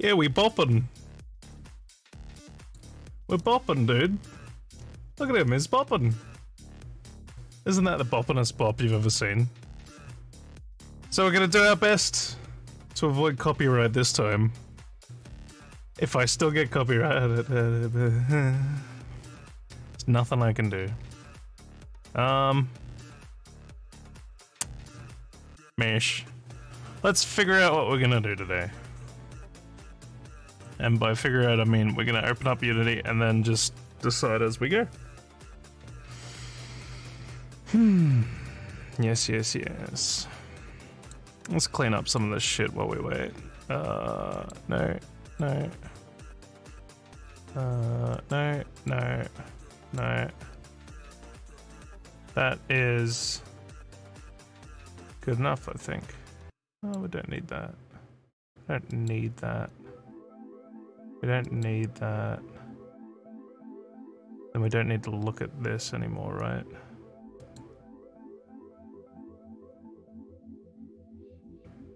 Yeah, we bopping. We're bopping, dude. Look at him, he's bopping. Isn't that the boppingest bop you've ever seen? So we're gonna do our best to avoid copyright this time. If I still get copyrighted, there's nothing I can do. Um, Mish. Let's figure out what we're gonna do today. And by figure out, I mean we're gonna open up Unity and then just decide as we go. Hmm. Yes, yes, yes. Let's clean up some of this shit while we wait. Uh, no, no. Uh, no, no, no. That is good enough, I think. Oh, we don't need that. We don't need that. We don't need that. Then we don't need to look at this anymore, right?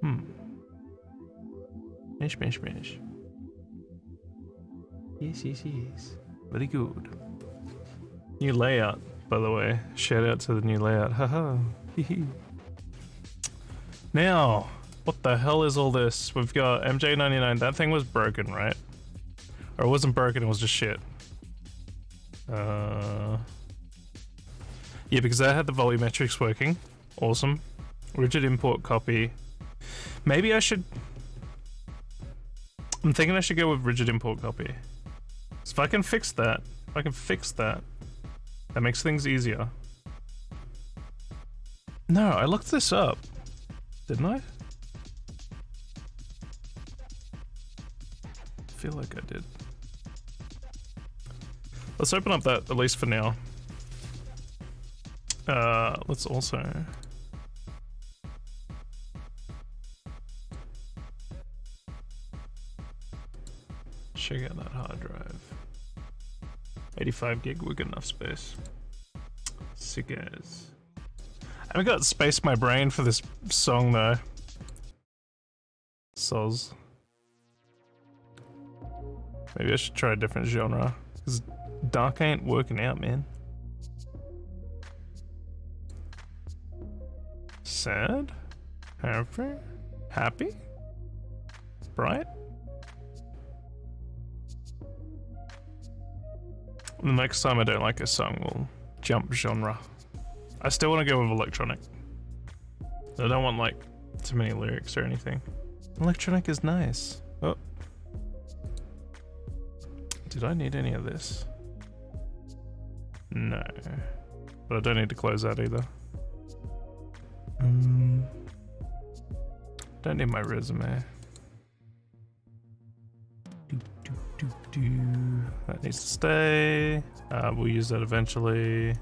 Hmm. Mish, mish, mish. Yes, yes, yes. Very good. New layout, by the way. Shout out to the new layout. Haha. now, what the hell is all this? We've got MJ99. That thing was broken, right? Or it wasn't broken, it was just shit. Uh, yeah, because I had the volumetrics working. Awesome. Rigid import copy. Maybe I should... I'm thinking I should go with rigid import copy. So if I can fix that, if I can fix that, that makes things easier. No, I looked this up. Didn't I? I feel like I did. Let's open up that, at least for now. Uh, let's also... Check out that hard drive. 85 gig, we're good enough space. Sick as. I haven't got space in my brain for this song though. Soz. Maybe I should try a different genre. Cause dark ain't working out, man. Sad? Happy? Happy? Bright? The next time I don't like a song, we'll jump genre. I still want to go with electronic. I don't want like too many lyrics or anything. Electronic is nice. Oh. Did I need any of this? No. But I don't need to close that either. Um, don't need my resume. Do, do, do, do. That needs to stay. Uh, we'll use that eventually.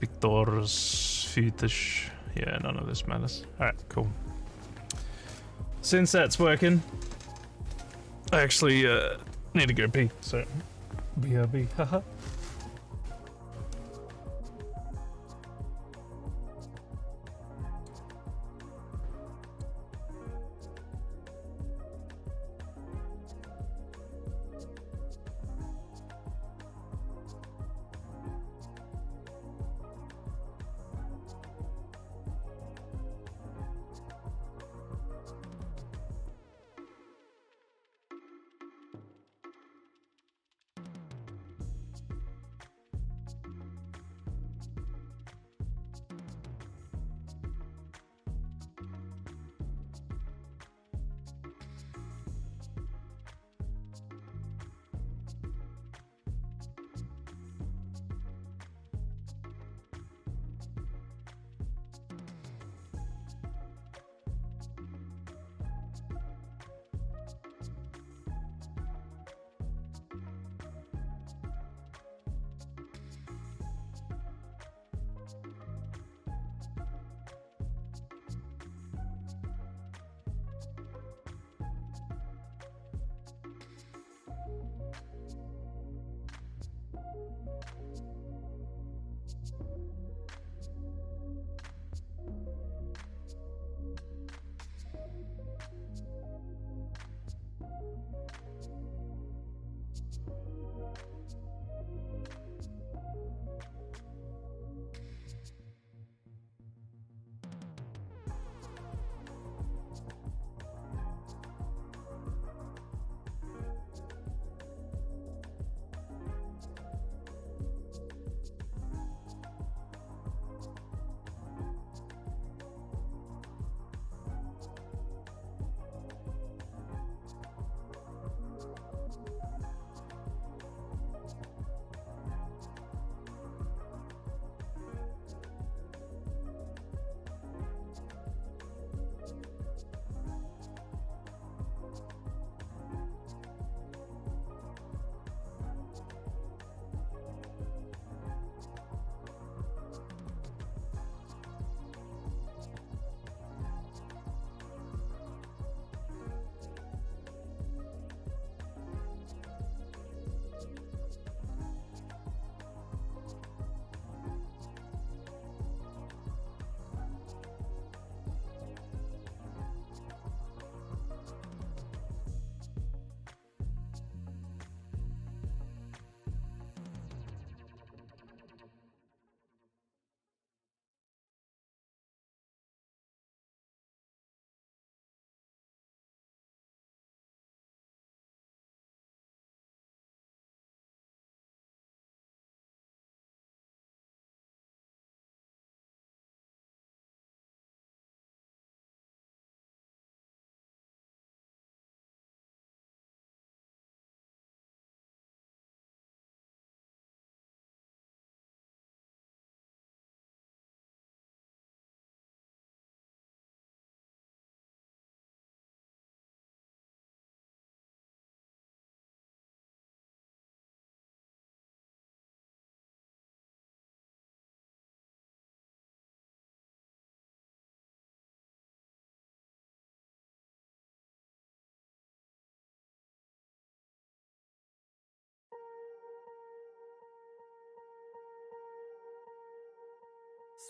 Victor's fetish. Yeah, none of this matters. Alright, cool. Since that's working, I actually uh, need to go pee, so BRB, haha.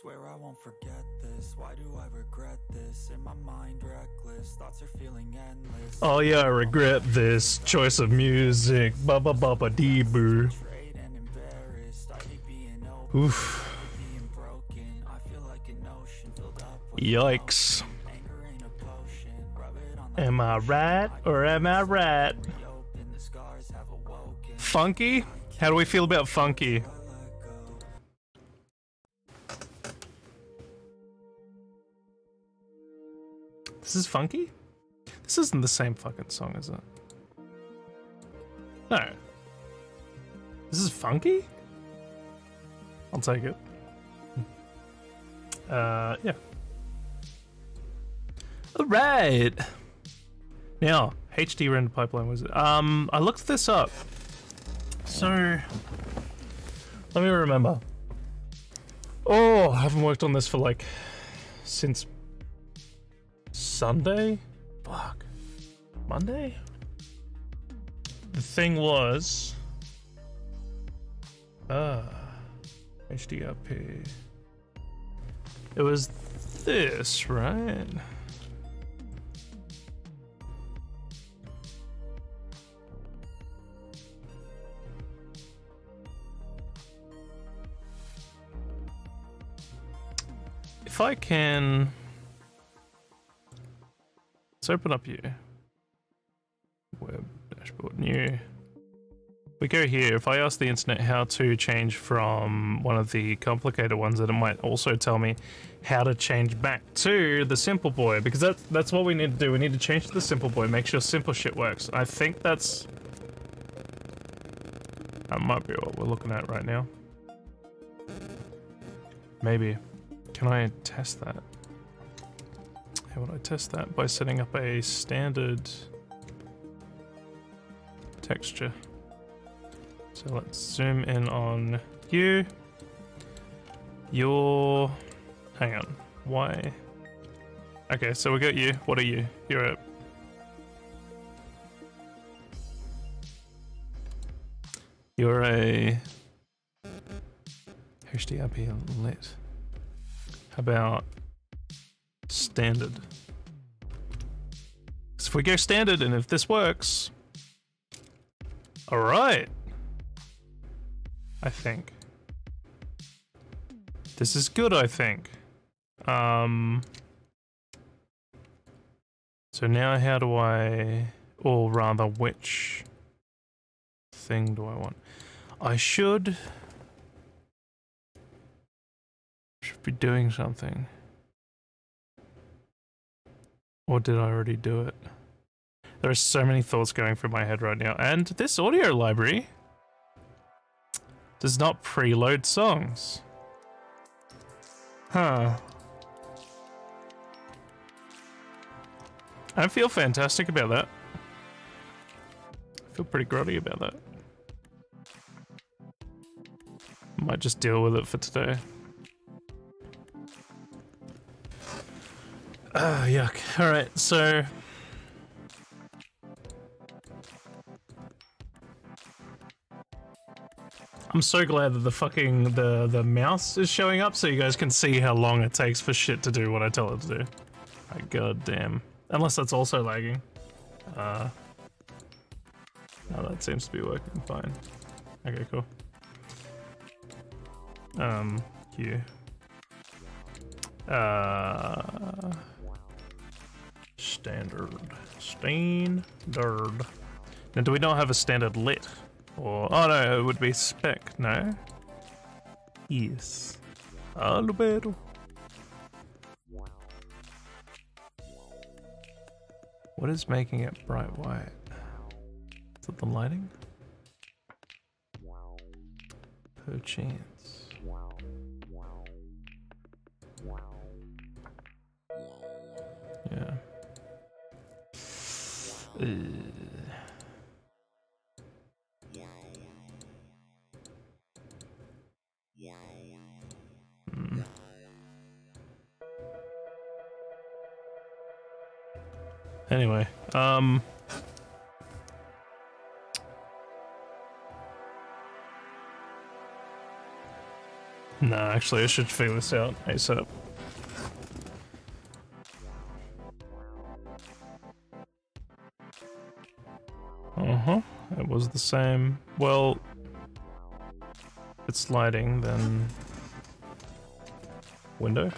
Swear I won't forget this. Why do I regret this? In my mind, reckless. Thoughts are feeling endless. Oh yeah, I regret this choice of music. Ba ba ba ba dee boo. Betrayed and embarrassed. I hate being open. Oof. Being broken. I feel like an ocean filled up with Yikes. anger ain't a potion. Rub it on the Am I right or am I right? open. The scars have awoken. Funky? How do we feel about funky? This is funky? This isn't the same fucking song, is it? No. This is funky? I'll take it. Uh, yeah. Alright. Now, HD render pipeline was it? Um, I looked this up. So, let me remember. Oh, I haven't worked on this for like, since Sunday? Fuck. Monday? The thing was. Uh. HDRP. It was this, right? If I can. Open up here. Web dashboard new. We go here. If I ask the internet how to change from one of the complicated ones, then it might also tell me how to change back to the simple boy because that's that's what we need to do. We need to change to the simple boy, make sure simple shit works. I think that's that might be what we're looking at right now. Maybe. Can I test that? How would I test that? By setting up a standard texture. So let's zoom in on you. Your. Hang on. Why? Okay, so we got you. What are you? You're a. You're a. HDRP lit. How about standard? So if we go standard and if this works. Alright. I think. This is good, I think. Um. So now how do I, or rather which thing do I want? I should, should be doing something. Or did I already do it? There are so many thoughts going through my head right now. And this audio library does not preload songs. Huh. I feel fantastic about that. I feel pretty grotty about that. Might just deal with it for today. Ah, yuck. Alright, so... I'm so glad that the fucking the the mouse is showing up so you guys can see how long it takes for shit to do what I tell it to do. My god damn. Unless that's also lagging. Uh no, that seems to be working fine. Okay, cool. Um here. Uh standard. Standard. Now do we not have a standard lit? Or oh no, it would be spec, no? Yes. Albedo. What is making it bright white? Is it the lighting? Per chance. Yeah. Uh. Anyway, um No, actually, I should figure this out ASAP. Was the same. Well, it's sliding, then window.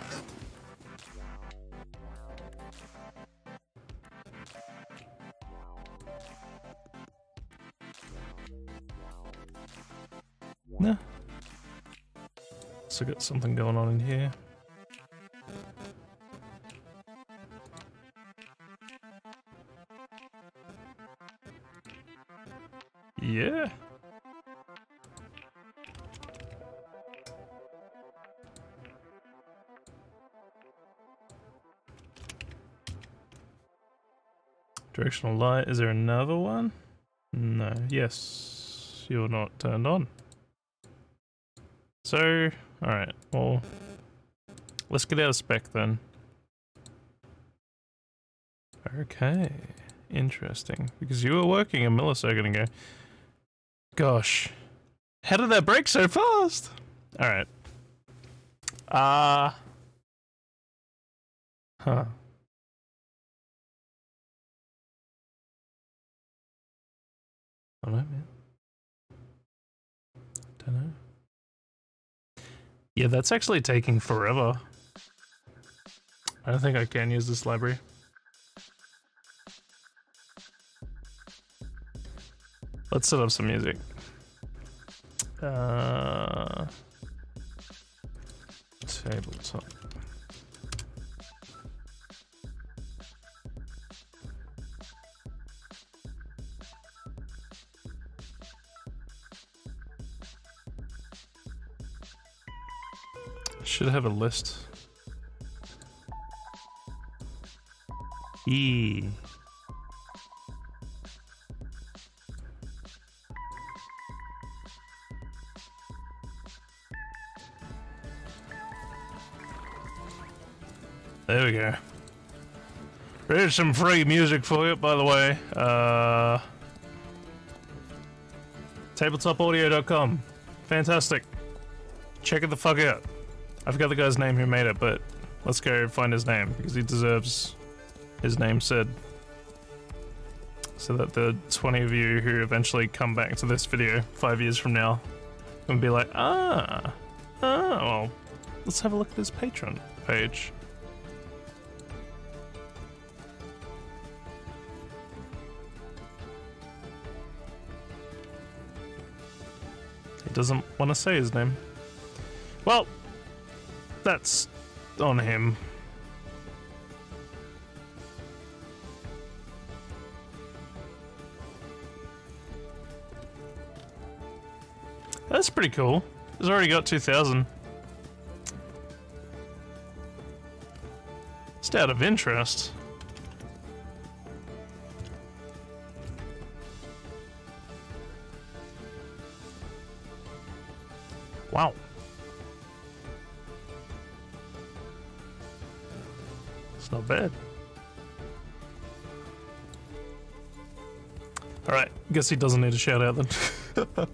Nah. So got something going on in here. Directional light. Is there another one? No. Yes. You're not turned on. So, alright. Well, let's get out of spec then. Okay. Interesting. Because you were working a millisecond ago. Gosh. How did that break so fast? Alright. Uh... Huh. I don't know, man. Don't know. Yeah, that's actually taking forever. I don't think I can use this library. Let's set up some music. Uh, tabletop. Should have a list. E. There we go. There's some free music for you, by the way. Uh, tabletopaudio.com. Fantastic. Check it the fuck out. I forgot the guy's name who made it, but let's go find his name because he deserves his name said. So that the 20 of you who eventually come back to this video five years from now can be like, ah, ah, well, let's have a look at his Patreon page. He doesn't want to say his name. Well, that's on him. That's pretty cool. He's already got 2,000. Just out of interest. Bad. Alright, guess he doesn't need a shout out then.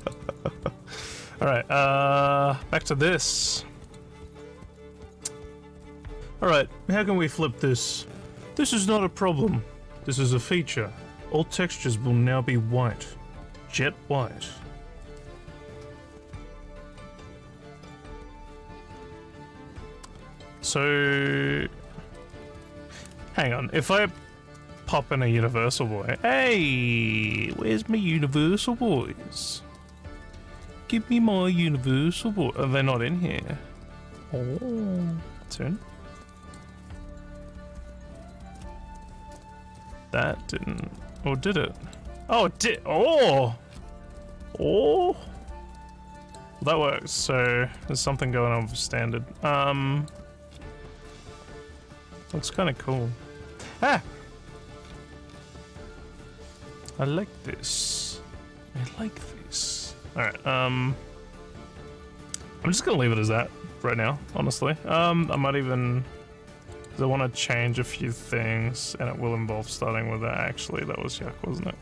Alright, uh, back to this. Alright, how can we flip this? This is not a problem. This is a feature. All textures will now be white. Jet white. So... Hang on, if I pop in a Universal Boy... Hey! Where's my Universal Boys? Give me my Universal Boy... Are they not in here? Oh... Soon. That didn't... Or did it? Oh, it did... Oh! Oh! That works, so there's something going on with standard. Um... Looks kind of cool. Ah! I like this. I like this. Alright, um... I'm just gonna leave it as that right now, honestly. Um, I might even... I want to change a few things, and it will involve starting with that. Actually, that was yuck, wasn't it?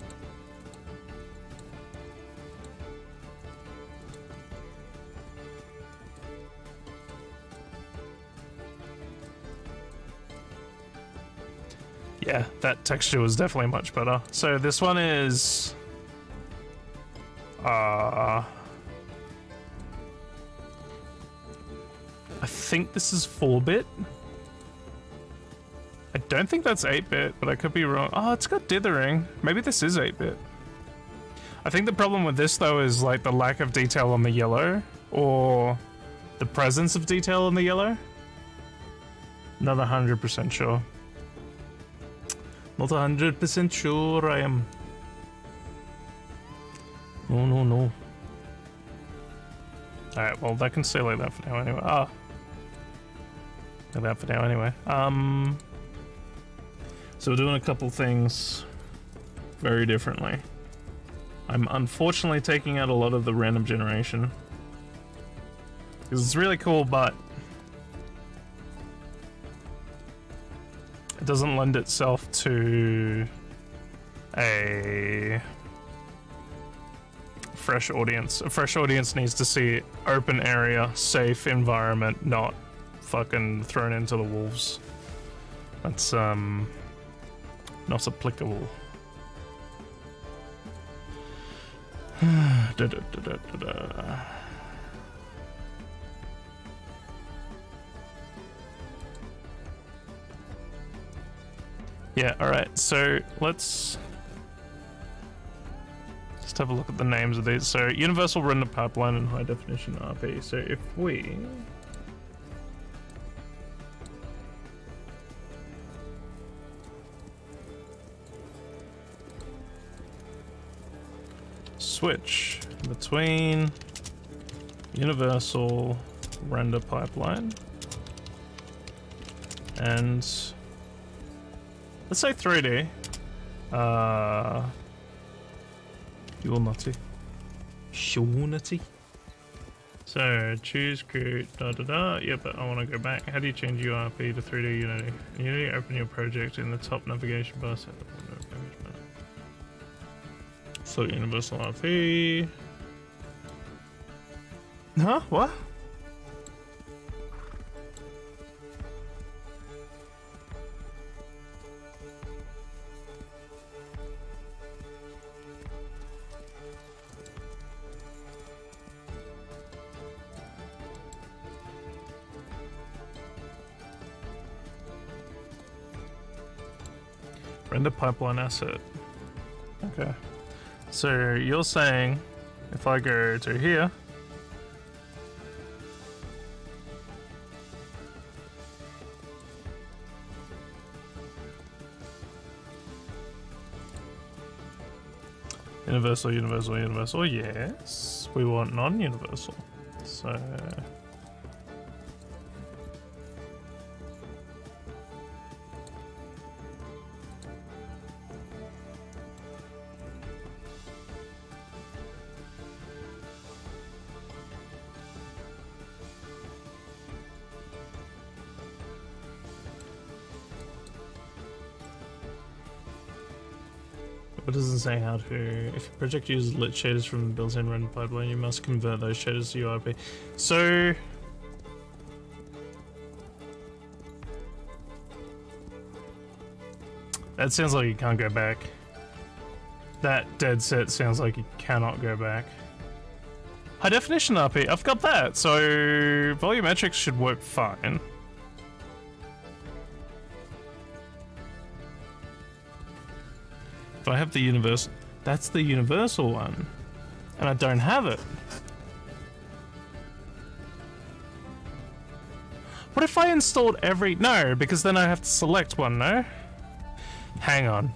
Yeah, that texture was definitely much better. So this one is... Uh... I think this is 4-bit. I don't think that's 8-bit, but I could be wrong. Oh, it's got dithering. Maybe this is 8-bit. I think the problem with this, though, is like the lack of detail on the yellow, or the presence of detail on the yellow. Not 100% sure. Not 100% sure I am. No, no, no. Alright, well, that can stay like that for now anyway. Ah. Like that for now anyway. Um. So we're doing a couple things very differently. I'm unfortunately taking out a lot of the random generation. Because it's really cool, but doesn't lend itself to a fresh audience. A fresh audience needs to see open area, safe environment, not fucking thrown into the wolves. That's um not applicable. da, da, da, Yeah, alright, so let's just have a look at the names of these. So Universal Render Pipeline and High Definition RP. So if we switch between Universal Render Pipeline and let's say 3D. Uh, Unity. Unity. So choose create da da da. Yeah, but I want to go back. How do you change URP to 3D Unity? In Unity, open your project in the top navigation bar. Set so Universal RP. Huh? What? Render pipeline asset. Okay. So you're saying if I go to here, Universal, universal, universal, yes. We want non-universal. So say how to. If a project uses lit shaders from the built-in render pipeline, you must convert those shaders to URP. So. That sounds like you can't go back. That dead set sounds like you cannot go back. High definition RP, I've got that, so volumetrics should work fine. If I have the universal, that's the universal one. And I don't have it. What if I installed every, no, because then I have to select one, no? Hang on.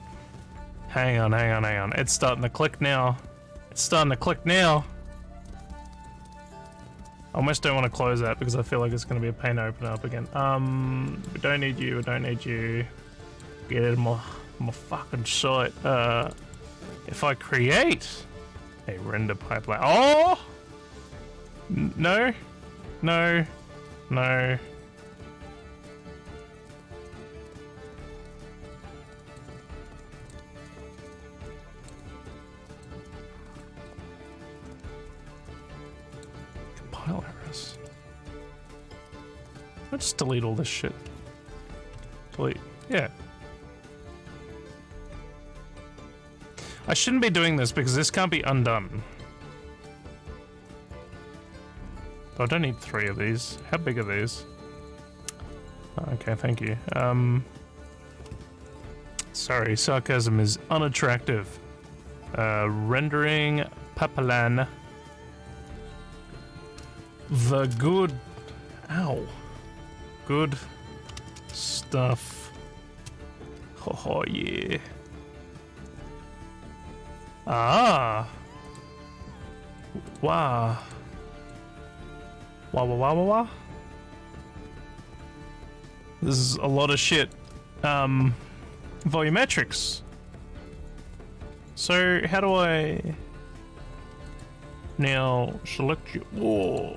Hang on, hang on, hang on. It's starting to click now. It's starting to click now. I almost don't want to close that because I feel like it's going to be a pain to open up again. Um, we don't need you, we don't need you. Get it more my fucking site. Uh, if I create a render pipeline. Oh! No, no, no. Compile errors. Let's delete all this shit. Delete. Yeah. I shouldn't be doing this because this can't be undone. Oh, I don't need three of these. How big are these? Okay, thank you. Um, sorry, sarcasm is unattractive. Uh, rendering pipeline. The good. Ow. Good stuff. Oh, yeah. Ah. Wow. Wah wah wah wah wah. This is a lot of shit. Um, volumetrics. So how do I now select you? Whoa.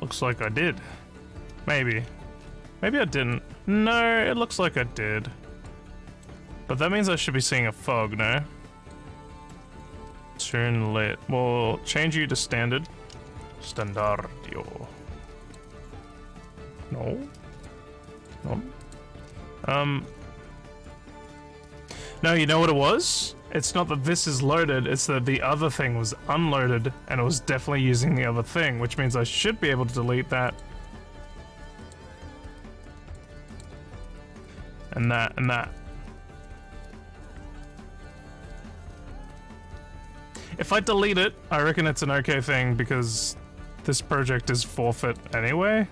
Looks like I did. Maybe. Maybe I didn't. No, it looks like I did. But that means I should be seeing a fog, no? Turn lit. Well, change you to standard. Standardio. No. No. Um. No, you know what it was? It's not that this is loaded, it's that the other thing was unloaded and it was definitely using the other thing, which means I should be able to delete that. And that, and that. If I delete it, I reckon it's an okay thing because this project is forfeit anyway.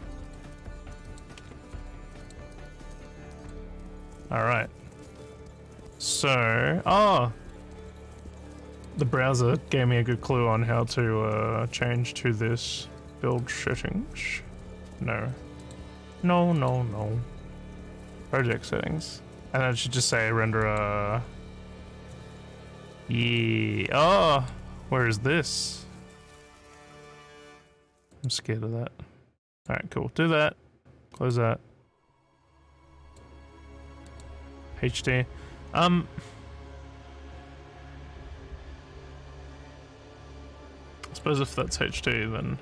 Alright. So, oh! The browser gave me a good clue on how to uh, change to this build settings. No. No, no, no. Project settings. And I should just say render a... Yeah. Oh! Where is this? I'm scared of that. Alright, cool. Do that. Close that. HD. Um. I suppose if that's HD, then.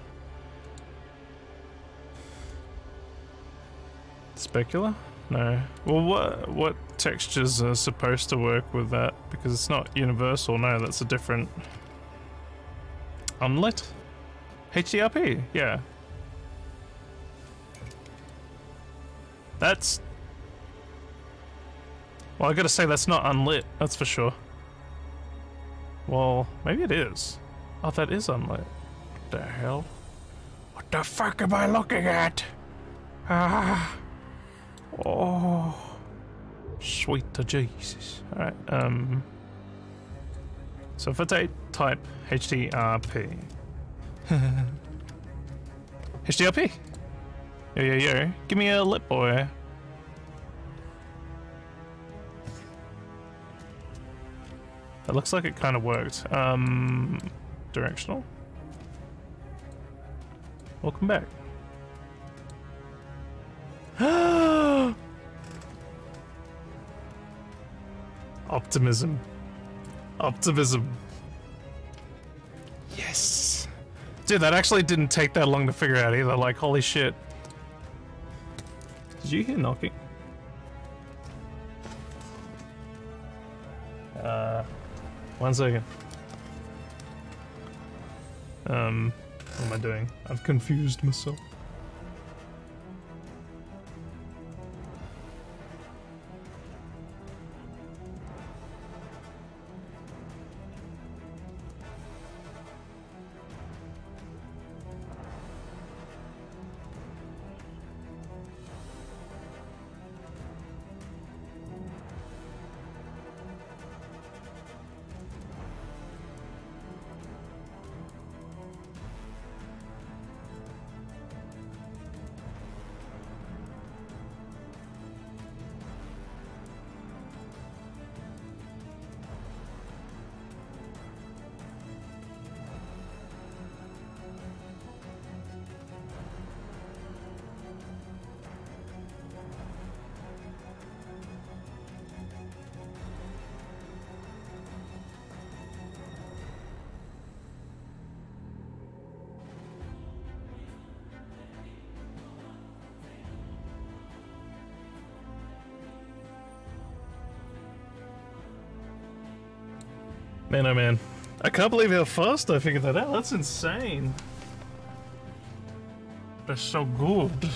Specular? No. Well, what what textures are supposed to work with that? Because it's not universal. No, that's a different. Unlit? HDRP? Yeah. That's well, I gotta say, that's not unlit, that's for sure. Well, maybe it is. Oh, that is unlit. What the hell? What the fuck am I looking at? Ah. Oh. Sweet to Jesus. Alright, um. So if I take type HDRP. HDRP! Yo, yo, yo. Give me a lit boy. It looks like it kind of worked. Um, directional. Welcome back. Optimism. Optimism. Yes. Dude, that actually didn't take that long to figure out either. Like, holy shit. Did you hear knocking? Uh... One second. Um, what am I doing? I've confused myself. Man, oh man. I can't believe how fast I figured that out. That's insane. That's so good.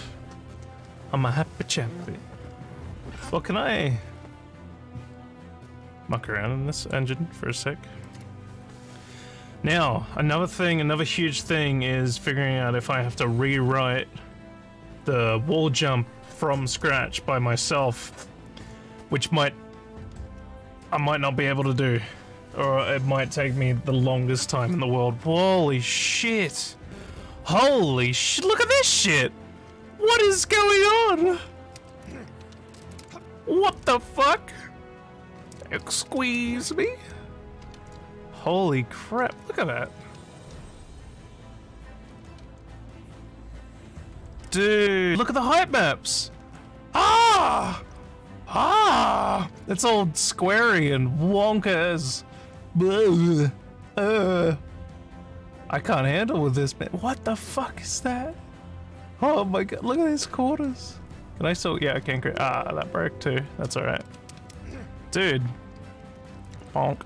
I'm a happy chappy. Well, can I muck around in this engine for a sec? Now, another thing, another huge thing is figuring out if I have to rewrite the wall jump from scratch by myself, which might I might not be able to do, or it might take me the longest time in the world. Holy shit! Holy shit! Look at this shit! What is going on? What the fuck? Excuse me? Holy crap, look at that. Dude, look at the height maps. Ah! Ah! It's all squarey and wonkers. Uh, I can't handle with this, man. What the fuck is that? Oh my god, look at these quarters. Can I still, yeah, I can ah, that broke too. That's alright. Dude. Bonk.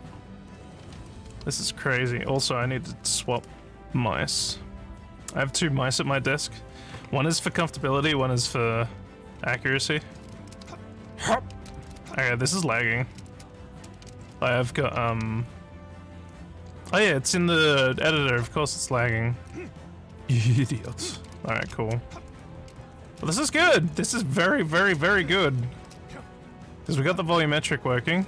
This is crazy. Also, I need to swap mice. I have two mice at my desk. One is for comfortability, one is for accuracy. Okay, this is lagging. I have got, um... Oh yeah, it's in the editor, of course it's lagging. Idiots. Alright, cool. Well, this is good! This is very, very, very good. Because we got the volumetric working.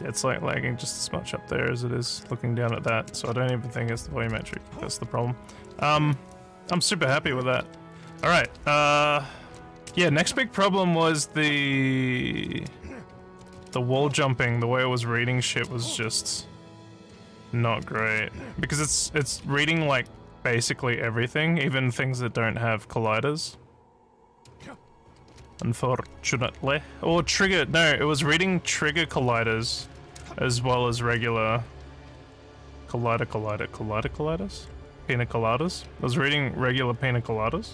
Yeah, it's like lagging just as much up there as it is looking down at that, so I don't even think it's the volumetric. That's the problem. Um, I'm super happy with that. Alright, uh... Yeah, next big problem was the... The wall jumping, the way it was reading shit was just... Not great. Because it's it's reading, like, basically everything, even things that don't have colliders. Unfortunately. Or trigger, no, it was reading trigger colliders as well as regular collider, collider, collider, colliders? Pina coladas? I was reading regular pina coladas.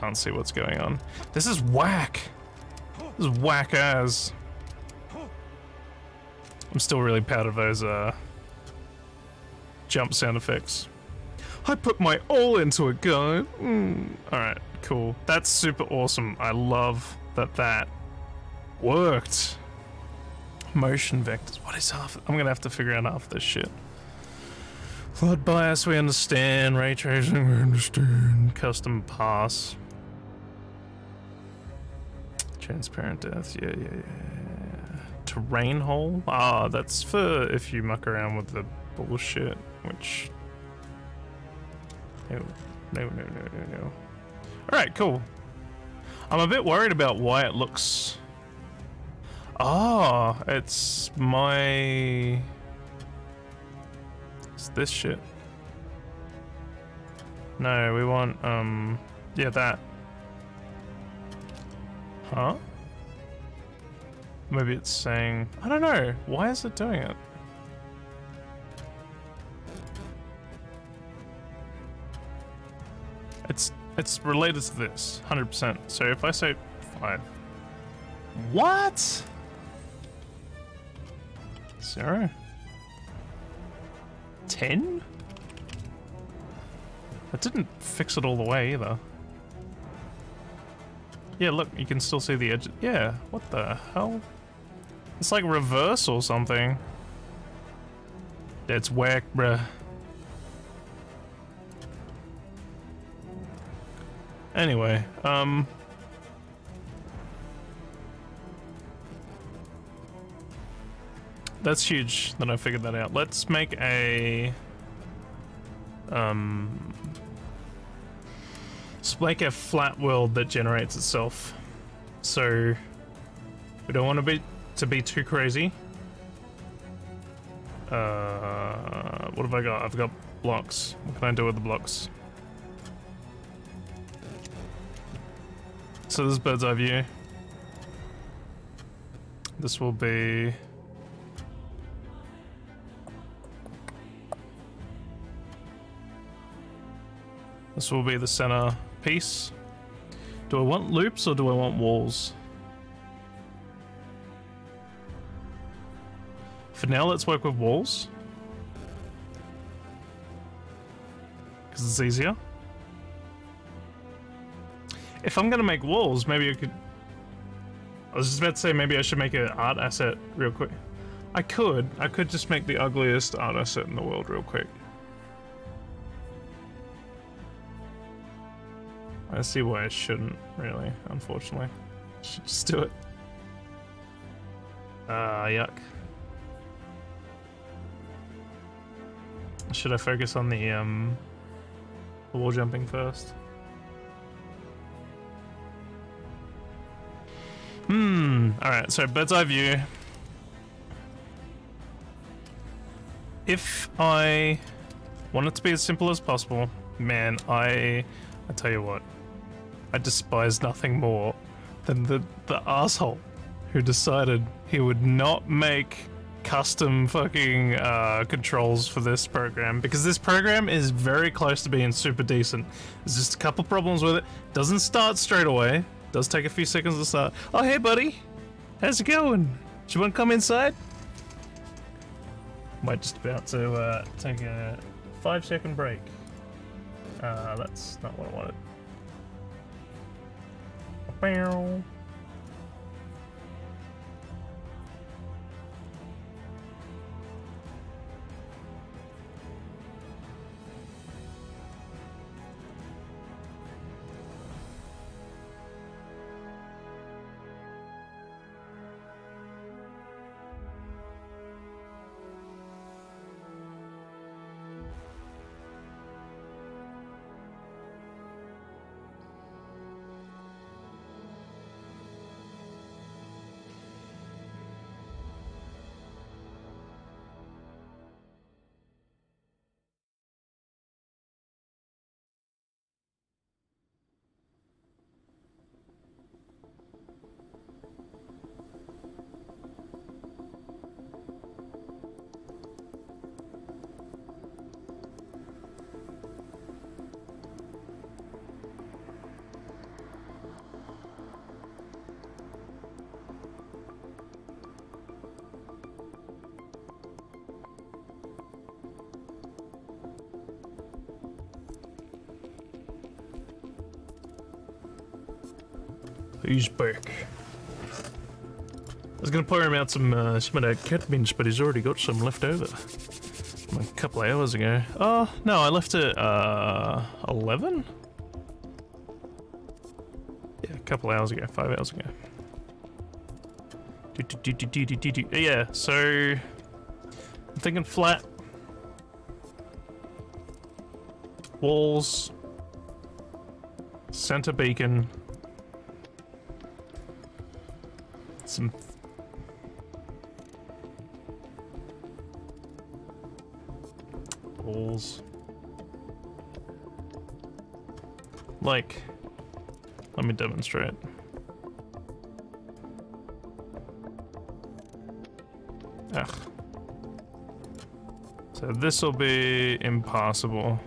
Can't see what's going on. This is whack. This is whack as. I'm still really proud of those uh, jump sound effects. I put my all into it, guy. Mm. Alright, cool. That's super awesome. I love that that worked. Motion vectors. What is half? I'm gonna have to figure out half this shit. Flood bias, we understand. Ray tracing, we understand. Custom pass. Transparent depth, yeah, yeah, yeah. Terrain hole? Ah, that's for if you muck around with the bullshit, which... No, no, no, no, no, no. Alright, cool. I'm a bit worried about why it looks... Ah, it's my... It's this shit. No, we want, um... Yeah, that. Huh? Maybe it's saying... I don't know. Why is it doing it? It's it's related to this, 100%. So if I say 5... What? Zero? 10? That didn't fix it all the way either. Yeah, look, you can still see the edge. Yeah, what the hell? It's like reverse or something. That's whack, bruh. Anyway, um... That's huge that I figured that out. Let's make a... Um... Let's make a flat world that generates itself. So... We don't want to be to be too crazy. Uh, what have I got? I've got blocks. What can I do with the blocks? So this is bird's eye view. This will be... This will be the center piece. Do I want loops or do I want walls? For now, let's work with walls. Because it's easier. If I'm gonna make walls, maybe I could... I was just about to say maybe I should make an art asset real quick. I could. I could just make the ugliest art asset in the world real quick. I see why I shouldn't, really, unfortunately. Should just do it. Ah, uh, yuck. Should I focus on the, um, the wall jumping first? Hmm, alright, so bird's eye view. If I want it to be as simple as possible, man, I, I tell you what, I despise nothing more than the, the asshole who decided he would not make custom fucking uh, controls for this program because this program is very close to being super decent. There's just a couple problems with it. Doesn't start straight away. Does take a few seconds to start. Oh, hey, buddy. How's it going? Do you want to come inside? Might just about to uh, take a five second break. Uh, that's not what I wanted. Bow. He's back. I was gonna pour him out some uh, some of that cat mince, but he's already got some left over. From a couple of hours ago. Oh, no, I left it, uh, 11? Yeah, a couple hours ago, five hours ago. Do, do, do. Yeah, so... I'm thinking flat. Walls. Center beacon. Some walls. Like, let me demonstrate. Ugh. So this will be impossible.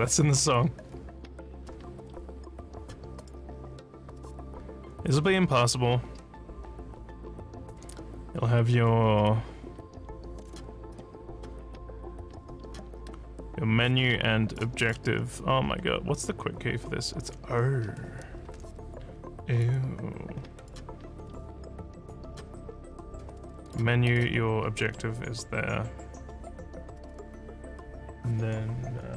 That's in the song. This will be impossible. You'll have your your menu and objective. Oh my god, what's the quick key for this? It's O. Ew. Menu, your objective is there. And then, um...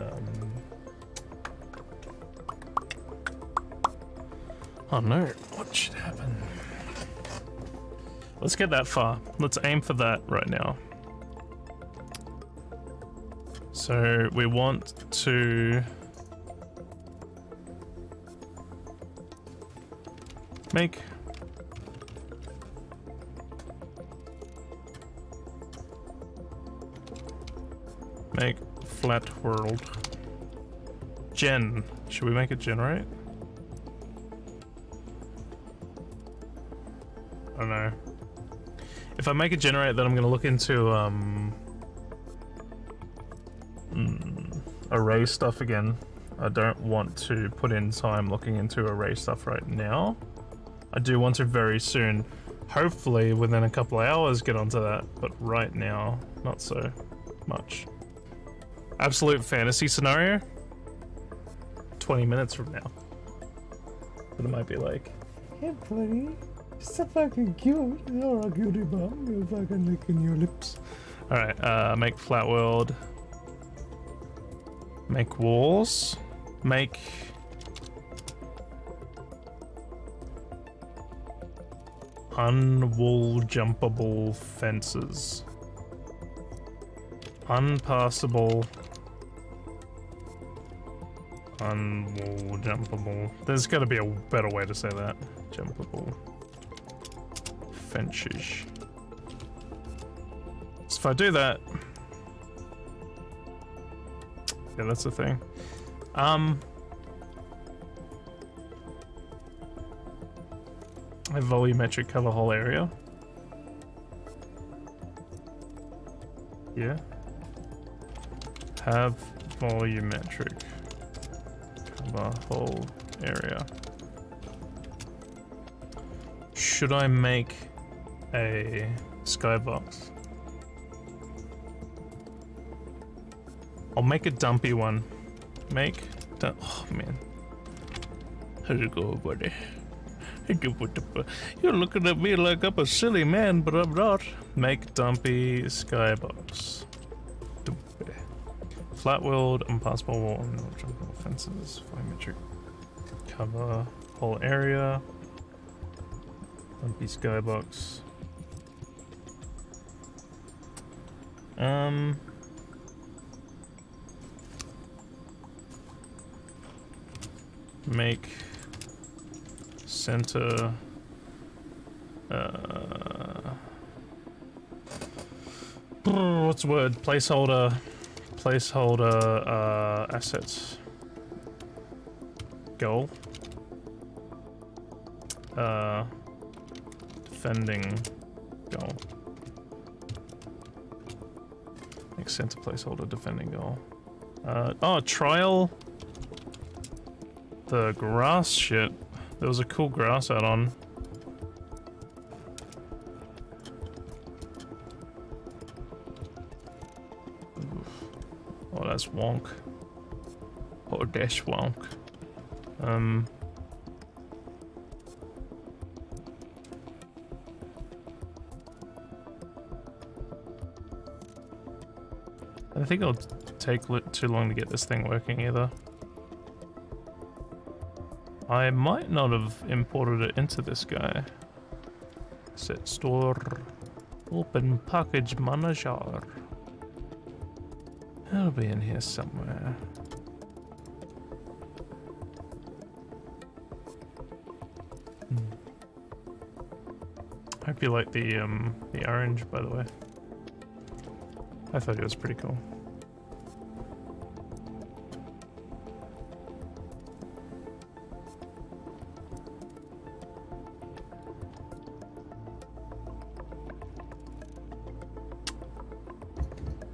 Oh no, what should happen? Let's get that far. Let's aim for that right now. So we want to make make flat world gen should we make it generate If I make a generator, then I'm going to look into um, mm, array stuff again. I don't want to put in time looking into array stuff right now. I do want to very soon. Hopefully within a couple hours get onto that, but right now, not so much. Absolute fantasy scenario? 20 minutes from now. But it might be like, Hey, buddy. You're so fucking cute. You're a cutie bum. You're fucking licking your lips. alright, uh, make flat world. Make walls. Make... Unwall jumpable fences. Unpassable. Unwall jumpable. There's gotta be a better way to say that. Jumpable. Fences. So if I do that... Yeah, that's the thing. Um... A volumetric cover whole area. Yeah. Have volumetric cover whole area. Should I make a skybox? I'll make a dumpy one. Make. Du- oh man. How's it go, buddy? You're looking at me like I'm a silly man, but I'm not. Make dumpy skybox. Dumpy. Flat world, impassable wall, no jumpable fences, volumetric cover whole area. Dumpy skybox. Um. Make center uh what's the word? Placeholder placeholder uh assets. Goal. Uh defending center placeholder defending goal uh oh trial the grass shit there was a cool grass out on. Oh, that's wonk. Oh, dash wonk. Um. I think it'll take too long to get this thing working either. I might not have imported it into this guy. Set store. Open package manager. It'll be in here somewhere. Hmm. Hope you like the um the orange by the way. I thought it was pretty cool.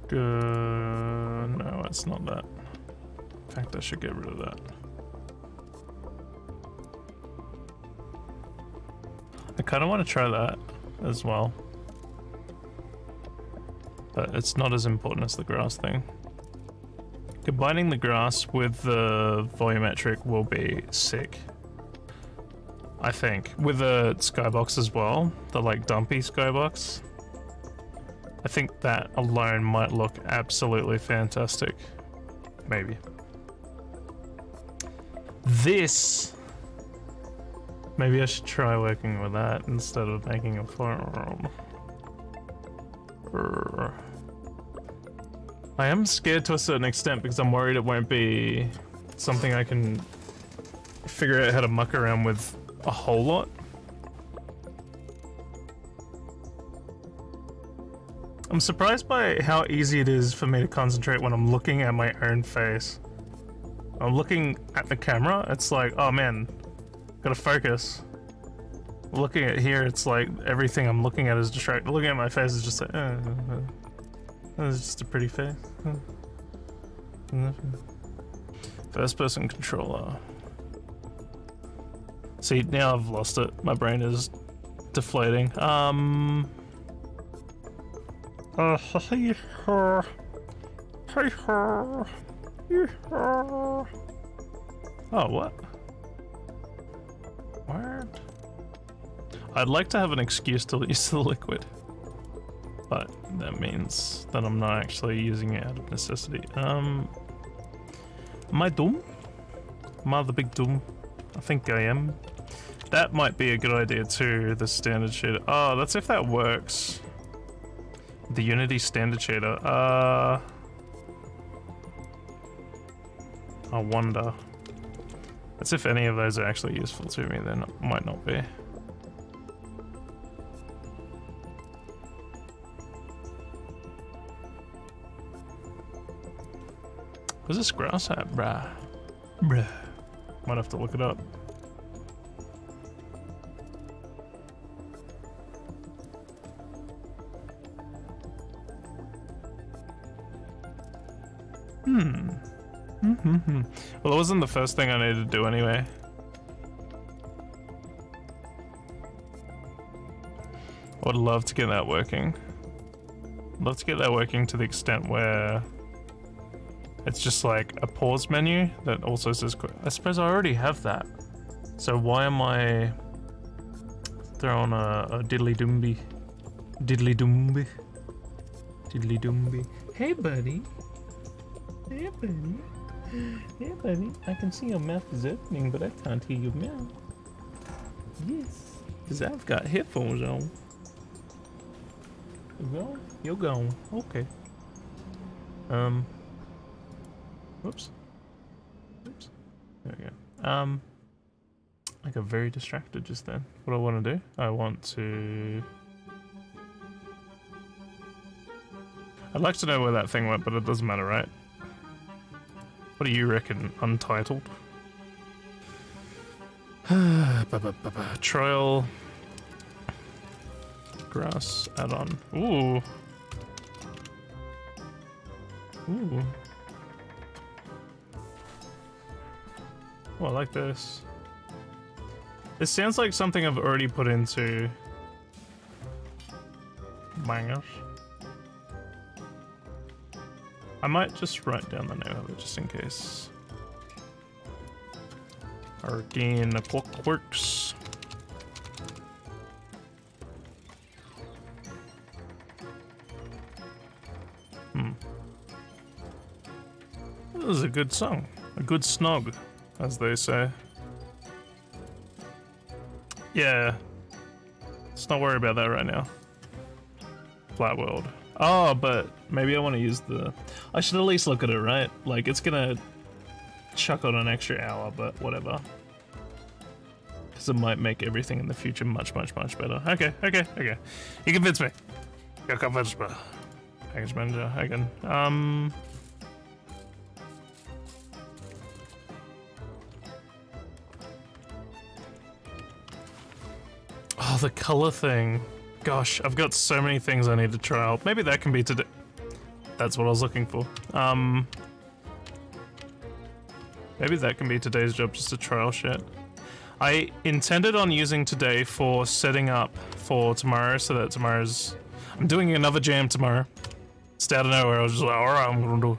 Good. No, it's not that. In fact, I should get rid of that. I kind of want to try that as well. But it's not as important as the grass thing. Combining the grass with the volumetric will be sick. I think. With the skybox as well, the like dumpy skybox. I think that alone might look absolutely fantastic. Maybe. This. Maybe I should try working with that instead of making a farm. I am scared to a certain extent because I'm worried it won't be something I can figure out how to muck around with a whole lot. I'm surprised by how easy it is for me to concentrate when I'm looking at my own face. I'm looking at the camera, it's like, oh man, gotta focus. looking at here, it's like everything I'm looking at is distracting. Looking at my face is just like, uh, it's just a pretty face. First person controller. See, now I've lost it. My brain is deflating. Um. Uh, hey, uh, hey, uh. Oh, what? What? I'd like to have an excuse to use the liquid. But that means that I'm not actually using it out of necessity. Um, am I dumb? Am I the big dumb? I think I am. That might be a good idea too, the standard shader. Oh, that's if that works. The Unity standard shader. Uh, I wonder. That's if any of those are actually useful to me, then it might not be. Where's this grass at, bruh? Bruh. Might have to look it up. Hmm. Mm-hmm. Well, it wasn't the first thing I needed to do anyway. I would love to get that working. Love to get that working to the extent where it's just like a pause menu that also says. qu- I suppose I already have that. So why am I throwing a, a diddly doomby, diddly doomby, diddly doomby? Hey, buddy. Hey, buddy. Hey, buddy. I can see your mouth is opening, but I can't hear your mouth. Yes, because I've got headphones on. You going? You're going. Okay. Um. Whoops. Oops. There we go. Um. I got very distracted just then. What I want to do? I want to. I'd like to know where that thing went, but it doesn't matter, right? What do you reckon, Untitled? Trial. Grass add-on. Ooh. Ooh. Oh, I like this. This sounds like something I've already put into bangers. I might just write down the name of it just in case. Arcane Clockworks. Hmm. This is a good song. A good snog, as they say. Yeah. Let's not worry about that right now. Flat world. Oh, but maybe I want to use the. I should at least look at it, right? Like, it's gonna chuck on an extra hour, but whatever. Because it might make everything in the future much, much, much better. Okay, okay, okay. You convinced me. You convinced me. Package manager, can. Um. Oh, the color thing. Gosh, I've got so many things I need to try out. Maybe that can be today. That's what I was looking for. Um, maybe that can be today's job, just to trial shit. I intended on using today for setting up for tomorrow, so that tomorrow's. I'm doing another jam tomorrow. It's out of nowhere. I was just like, alright, I'm gonna do.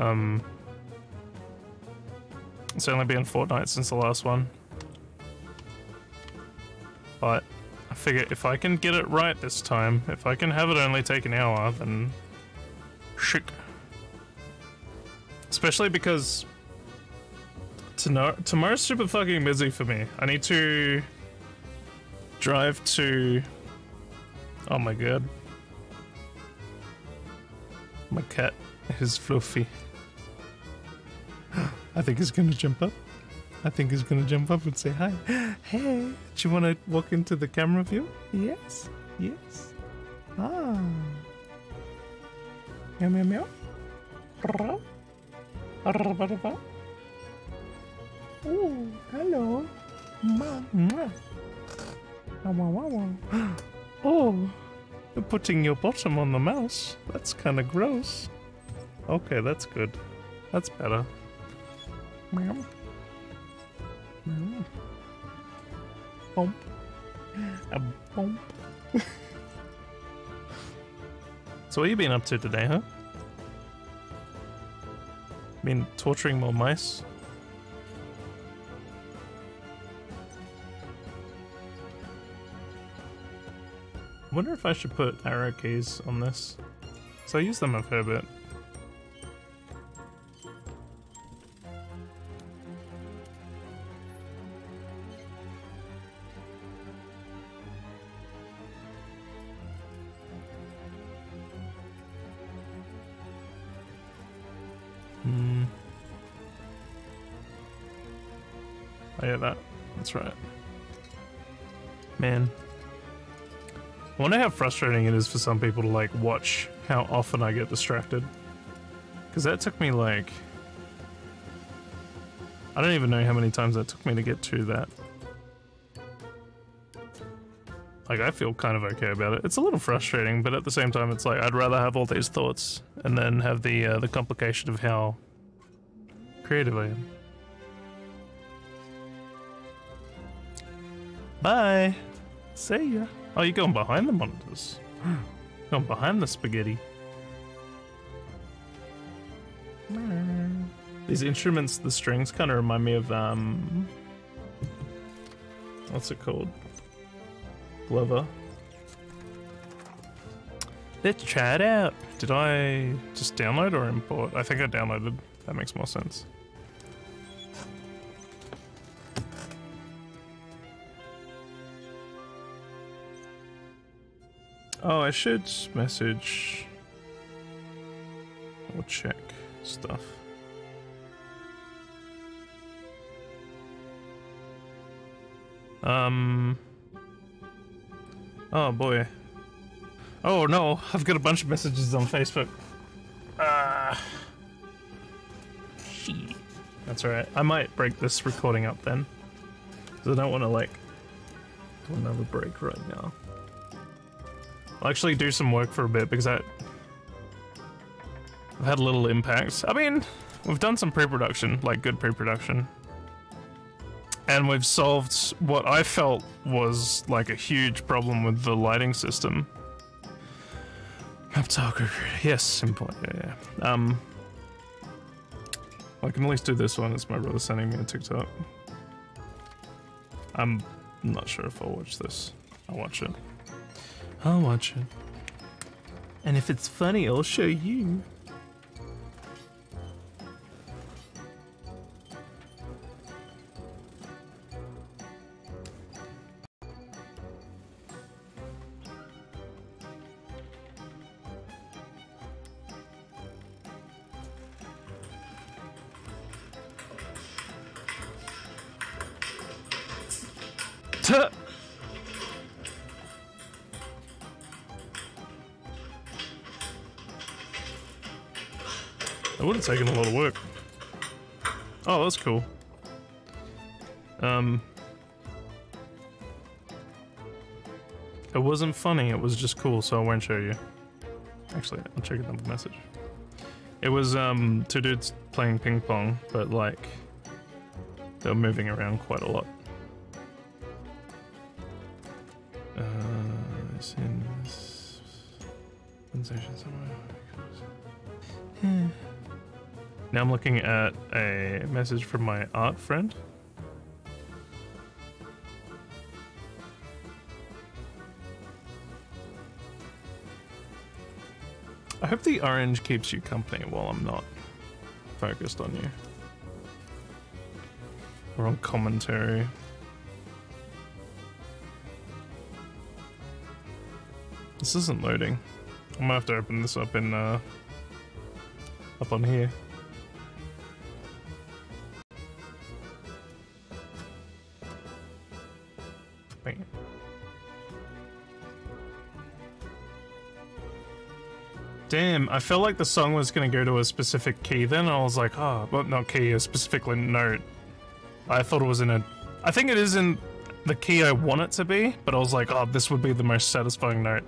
Um, it's only been a fortnight since the last one. But I figure if I can get it right this time, if I can have it only take an hour, then shit. Especially because tomorrow, tomorrow's super fucking busy for me. I need to drive to. Oh my god. My cat is fluffy. I think he's gonna jump up. I think he's gonna jump up and say hi. Hey, do you wanna walk into the camera view? Yes, yes. Ah. Meow meow meow. Ooh, hello. Oh, you're putting your bottom on the mouse. That's kind of gross. Okay, that's good. That's better. Meow. Bump. A bump. So what you been up to today, huh? Been torturing more mice? I wonder if I should put arrow keys on this. So I use them a fair bit. Oh hear that. That's right. Man. I wonder how frustrating it is for some people to like watch how often I get distracted. Because that took me like. I don't even know how many times that took me to get to that. Like, I feel kind of okay about it. It's a little frustrating, but at the same time, it's like I'd rather have all these thoughts and then have the uh, the complication of how creative I am. Bye. See ya. Oh, you're going behind the monitors. going behind the spaghetti. These instruments, the strings kind of remind me of um, what's it called? Glover. Let's try it out. Did I just download or import? I think I downloaded. That makes more sense. Oh, I should message or check stuff. Um. Oh boy. Oh no, I've got a bunch of messages on Facebook. Ah. Shit. That's alright. I might break this recording up then. Because I don't want to, like, do another break right now. I'll actually do some work for a bit because I, I've had a little impacts. I mean, we've done some pre-production, like good pre-production. And we've solved what I felt was like a huge problem with the lighting system. Map talker, yes, simple, yeah, yeah. Um, I can at least do this one. It's my brother sending me a TikTok. I'm not sure if I'll watch this. I'll watch it. I'll watch it. And if it's funny, I'll show you. That's cool. Um, it wasn't funny. It was just cool, so I won't show you. Actually, I'm checking the message. It was um two dudes playing ping pong, but like they were moving around quite a lot. Uh, it's in sensation somewhere. Now I'm looking at a message from my art friend. I hope the orange keeps you company while I'm not focused on you. Or on commentary. This isn't loading. I might have to open this up in uh up on here. I felt like the song was gonna go to a specific key then. I was like, oh, well, not key, a specific note. I thought it was in a. I think it is in the key I want it to be, but I was like, oh, this would be the most satisfying note.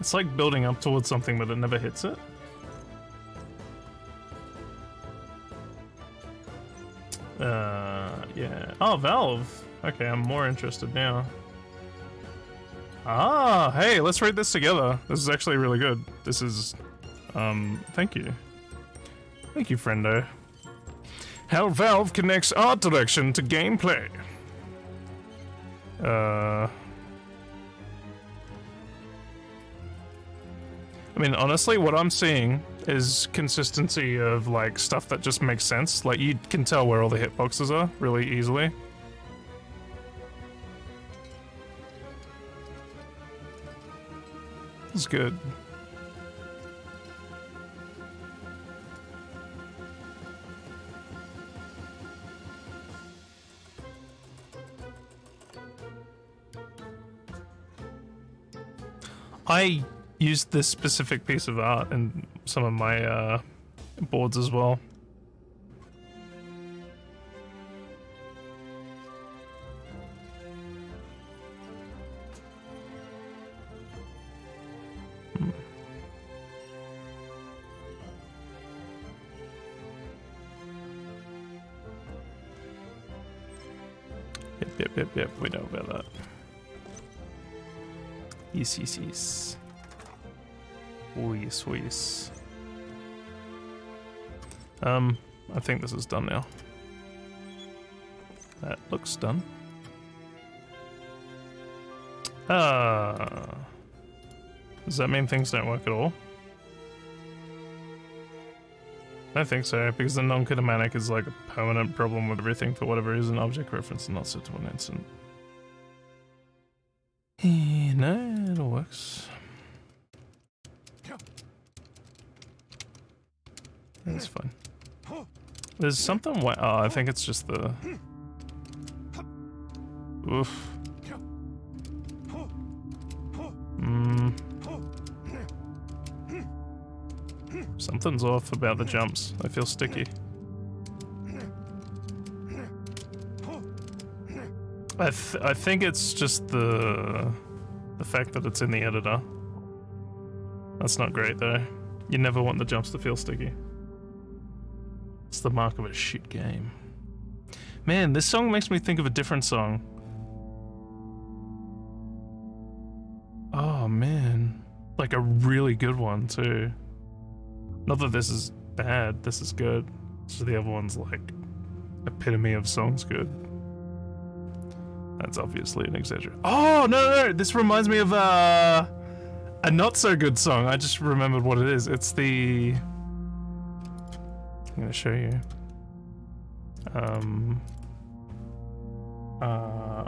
It's like building up towards something, but it never hits it. Oh, Valve. Okay, I'm more interested now. Ah, hey, let's read this together. This is actually really good. This is, um, thank you. Thank you, friendo. How Valve connects art direction to gameplay. Uh... I mean, honestly, what I'm seeing is consistency of like stuff that just makes sense. Like you can tell where all the hitboxes are really easily. It's good. I used this specific piece of art in some of my uh, boards as well. Hmm. Yep, yep, yep, we know about that. Yes, yes, yes. Oh, yes, oh, yes. Um, I think this is done now. That looks done. Ah. Does that mean things don't work at all? I don't think so, because the non-kinematic is like a permanent problem with everything for whatever reason. Object reference is not set to an instant. No, it all works. That's fine. There's something. Oh, I think it's just the. Oof. Mm. Something's off about the jumps. I feel sticky. I th I think it's just the the fact that it's in the editor. That's not great though. You never want the jumps to feel sticky. The mark of a shit game. Man, this song makes me think of a different song. Oh man. Like a really good one too. Not that this is bad, this is good. So the other one's like epitome of songs good. That's obviously an exaggeration. Oh no, no, no! This reminds me of uh, a not so good song. I just remembered what it is. It's the. I'm gonna show you. Um. Uh.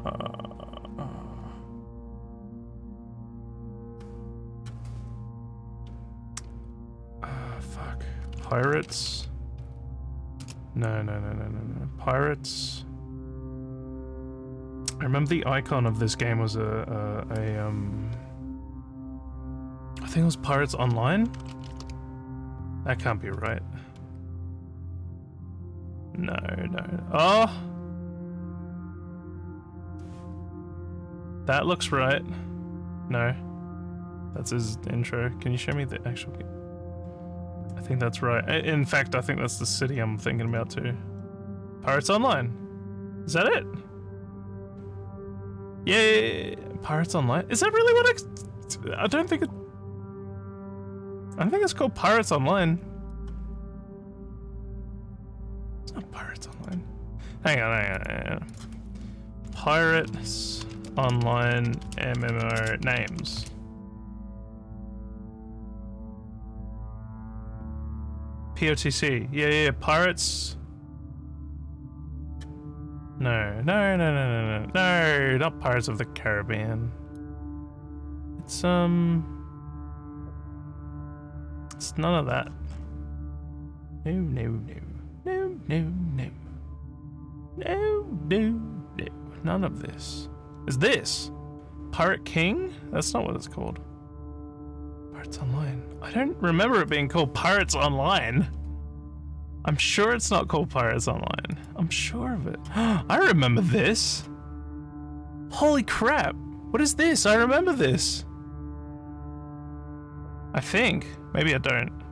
Ah, fuck. Pirates. No, no, no, no, no, no. Pirates. I remember the icon of this game was a, a, a um. I think it was Pirates Online. That can't be right. No, no. Oh! That looks right. No. That's his intro. Can you show me the actual? I think that's right. In fact, I think that's the city I'm thinking about too. Pirates Online. Is that it? Yeah, Pirates Online. Is that really what I? I don't think it. I think it's called Pirates Online. Not Pirates Online. Hang on, hang on, hang on. Pirates Online MMO names. POTC. Yeah, yeah, yeah. Pirates. No, no, no, no, no, no, no, not Pirates of the Caribbean. It's, um. It's none of that. No, no, no. No, no, no. No, no, no. None of this. Is this? Pirate King? That's not what it's called. Pirates Online. I don't remember it being called Pirates Online. I'm sure it's not called Pirates Online. I'm sure of it. I remember this. Holy crap. What is this? I remember this. I think. Maybe I don't.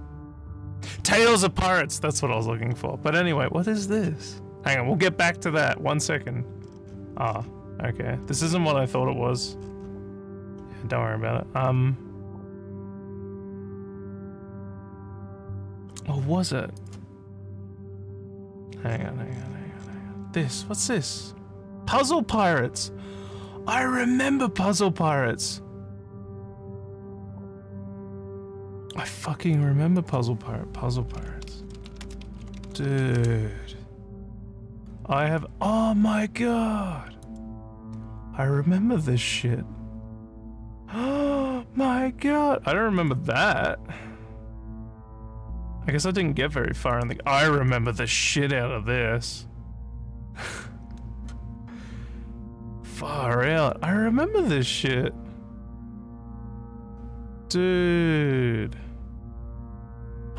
Tales of Pirates. That's what I was looking for. But anyway, what is this? Hang on, we'll get back to that. One second. Ah, okay. This isn't what I thought it was. Don't worry about it. Um. What was it? Hang on, hang on, hang on, hang on. This, what's this? Puzzle Pirates! I remember Puzzle Pirates! I fucking remember Puzzle Pirate, Puzzle Pirates. Dude. I have, oh my god! I remember this shit. Oh my god! I don't remember that. I guess I didn't get very far in the. I remember the shit out of this. far out. I remember this shit. Dude.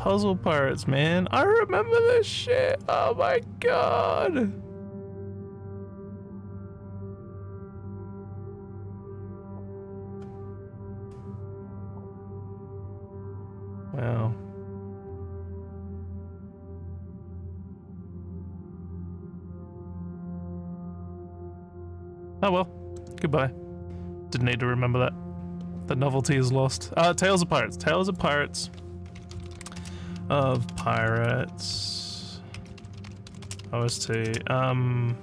Puzzle parts, man. I remember this shit. Oh my god. Wow. Oh well. Goodbye. Didn't need to remember that. The novelty is lost. Uh, Tales of Pirates. Tales of Pirates. Of Pirates. OST. Um.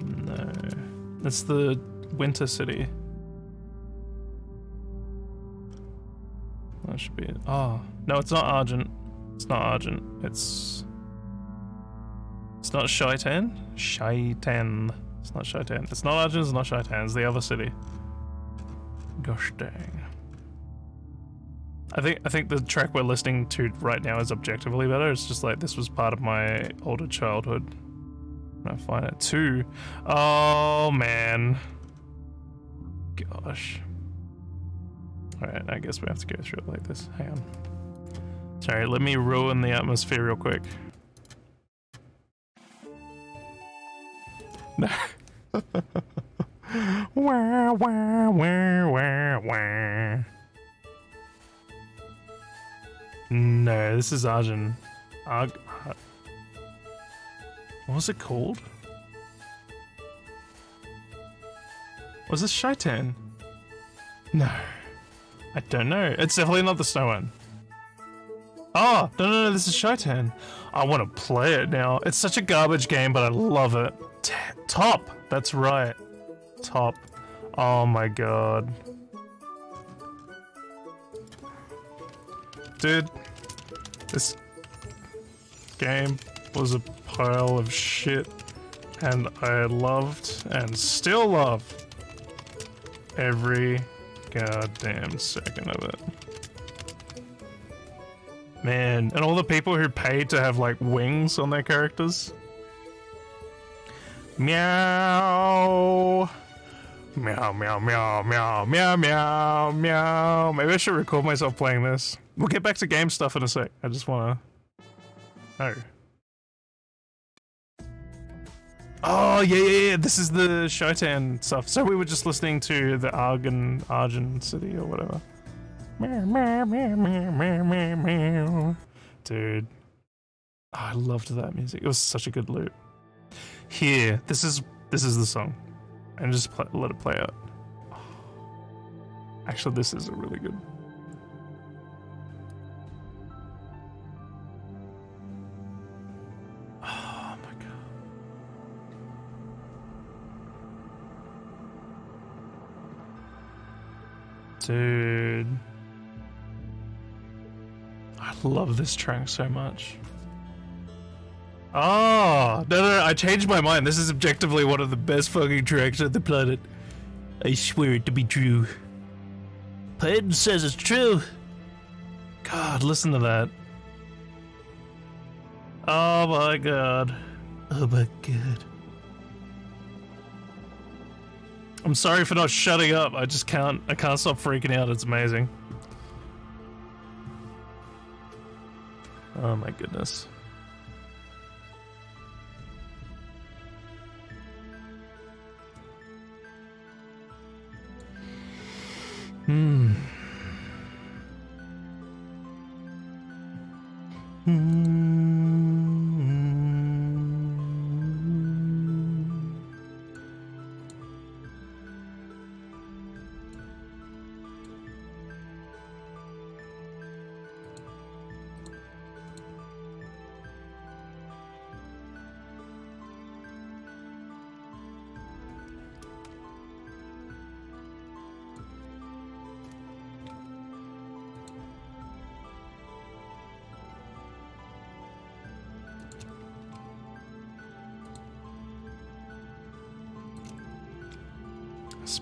No. It's the Winter City. That should be it. Oh. No, it's not Argent. It's not Argent. It's. It's not Shaitan? Shaitan. Not Shaitan. It's not Argent, it's not Shaitan. It's the other city. Gosh dang. I think I think the track we're listening to right now is objectively better. It's just like this was part of my older childhood. I find it too. Oh man. Gosh. Alright, I guess we have to go through it like this. Hang on. Sorry, let me ruin the atmosphere real quick. Wah, wah, wah, wah, wah. No, this is Arjun. Ar- what was it called? Was this Shaitan? No. I don't know. It's definitely not the snow one. Oh, no, no, no, this is Shaitan. I want to play it now. It's such a garbage game, but I love it. Top! That's right. Top. Oh my god. Dude, this game was a pile of shit, and I loved and still love every goddamn second of it. Man, and all the people who paid to have like wings on their characters. Meow. Meow, meow, meow, meow, meow, meow, meow. Maybe I should record myself playing this. We'll get back to game stuff in a sec. I just wanna. Oh. Oh, yeah, yeah, yeah. This is the Shotan stuff. So we were just listening to the Argon, Argent City or whatever. Meow, meow, meow, meow, meow, meow, meow. Dude. Oh, I loved that music. It was such a good loop. Here, this is this is the song, and just play, let it play out. Actually, this is a really good. Oh my god. Dude. I love this track so much. Oh, no, no, no, I changed my mind. This is objectively one of the best fucking tracks on the planet. I swear it to be true. Payton says it's true. God, listen to that. Oh my god. Oh my god. I'm sorry for not shutting up. I just can't. I can't stop freaking out. It's amazing. Oh my goodness. Hmm. Hmm.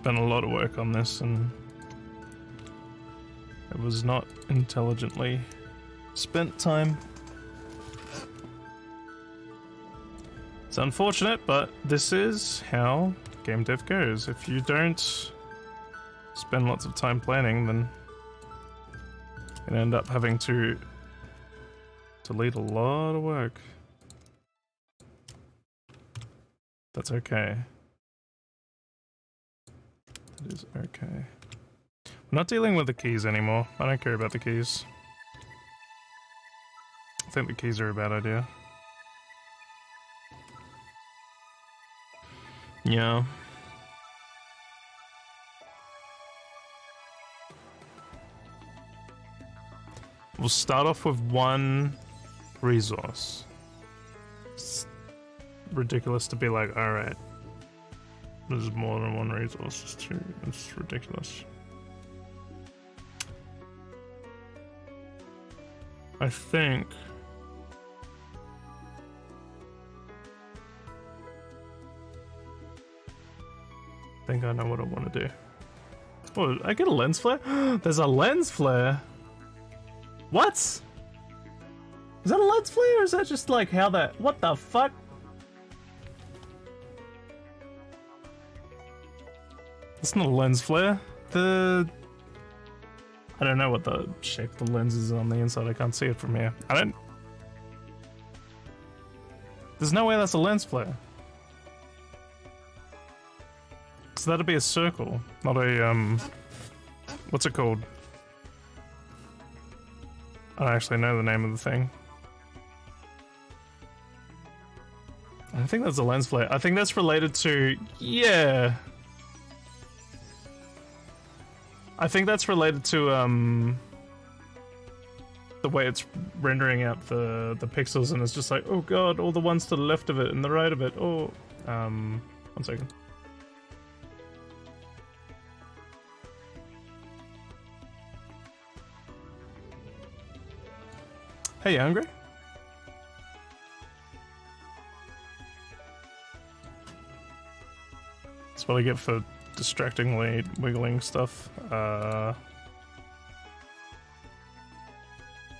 Spent a lot of work on this and it was not intelligently spent time. It's unfortunate, but this is how game dev goes. If you don't spend lots of time planning, then you end up having to delete a lot of work. That's okay. It is okay. We're not dealing with the keys anymore. I don't care about the keys. I think the keys are a bad idea. Yeah. We'll start off with one resource. It's ridiculous to be like, alright, there's more than one resource. It's too. It's ridiculous. I think. I think I know what I want to do. Oh, I get a lens flare? There's a lens flare. What? Is that a lens flare or is that just like how that. What the fuck? It's not a lens flare. The I don't know what the shape of the lens is on the inside. I can't see it from here. I don't. There's no way that's a lens flare. So that'd be a circle, not a um. What's it called? I don't actually know the name of the thing. I think that's a lens flare. I think that's related to yeah. I think that's related to um the way it's rendering out the the pixels and it's just like, oh god, all the ones to the left of it and the right of it. Oh um one second. Hey, you hungry? That's what I get for distractingly wiggling stuff. Uh,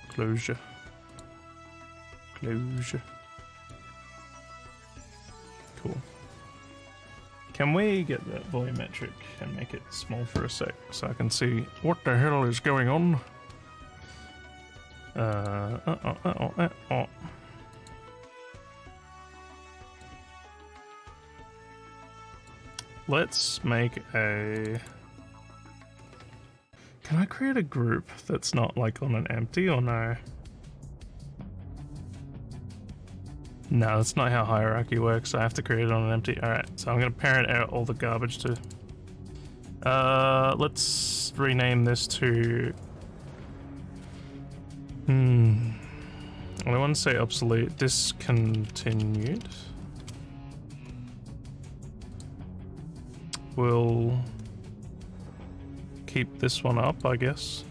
closure. Closure. Cool. Can we get that volumetric and make it small for a sec so I can see what the hell is going on? Uh, uh, uh, uh, uh, uh. Let's make a. Can I create a group that's not like on an empty or no? No, that's not how hierarchy works. I have to create it on an empty. Alright, so I'm gonna parent out all the garbage to. Uh, let's rename this to. Hmm. I want to say obsolete. Discontinued. We'll keep this one up, I guess.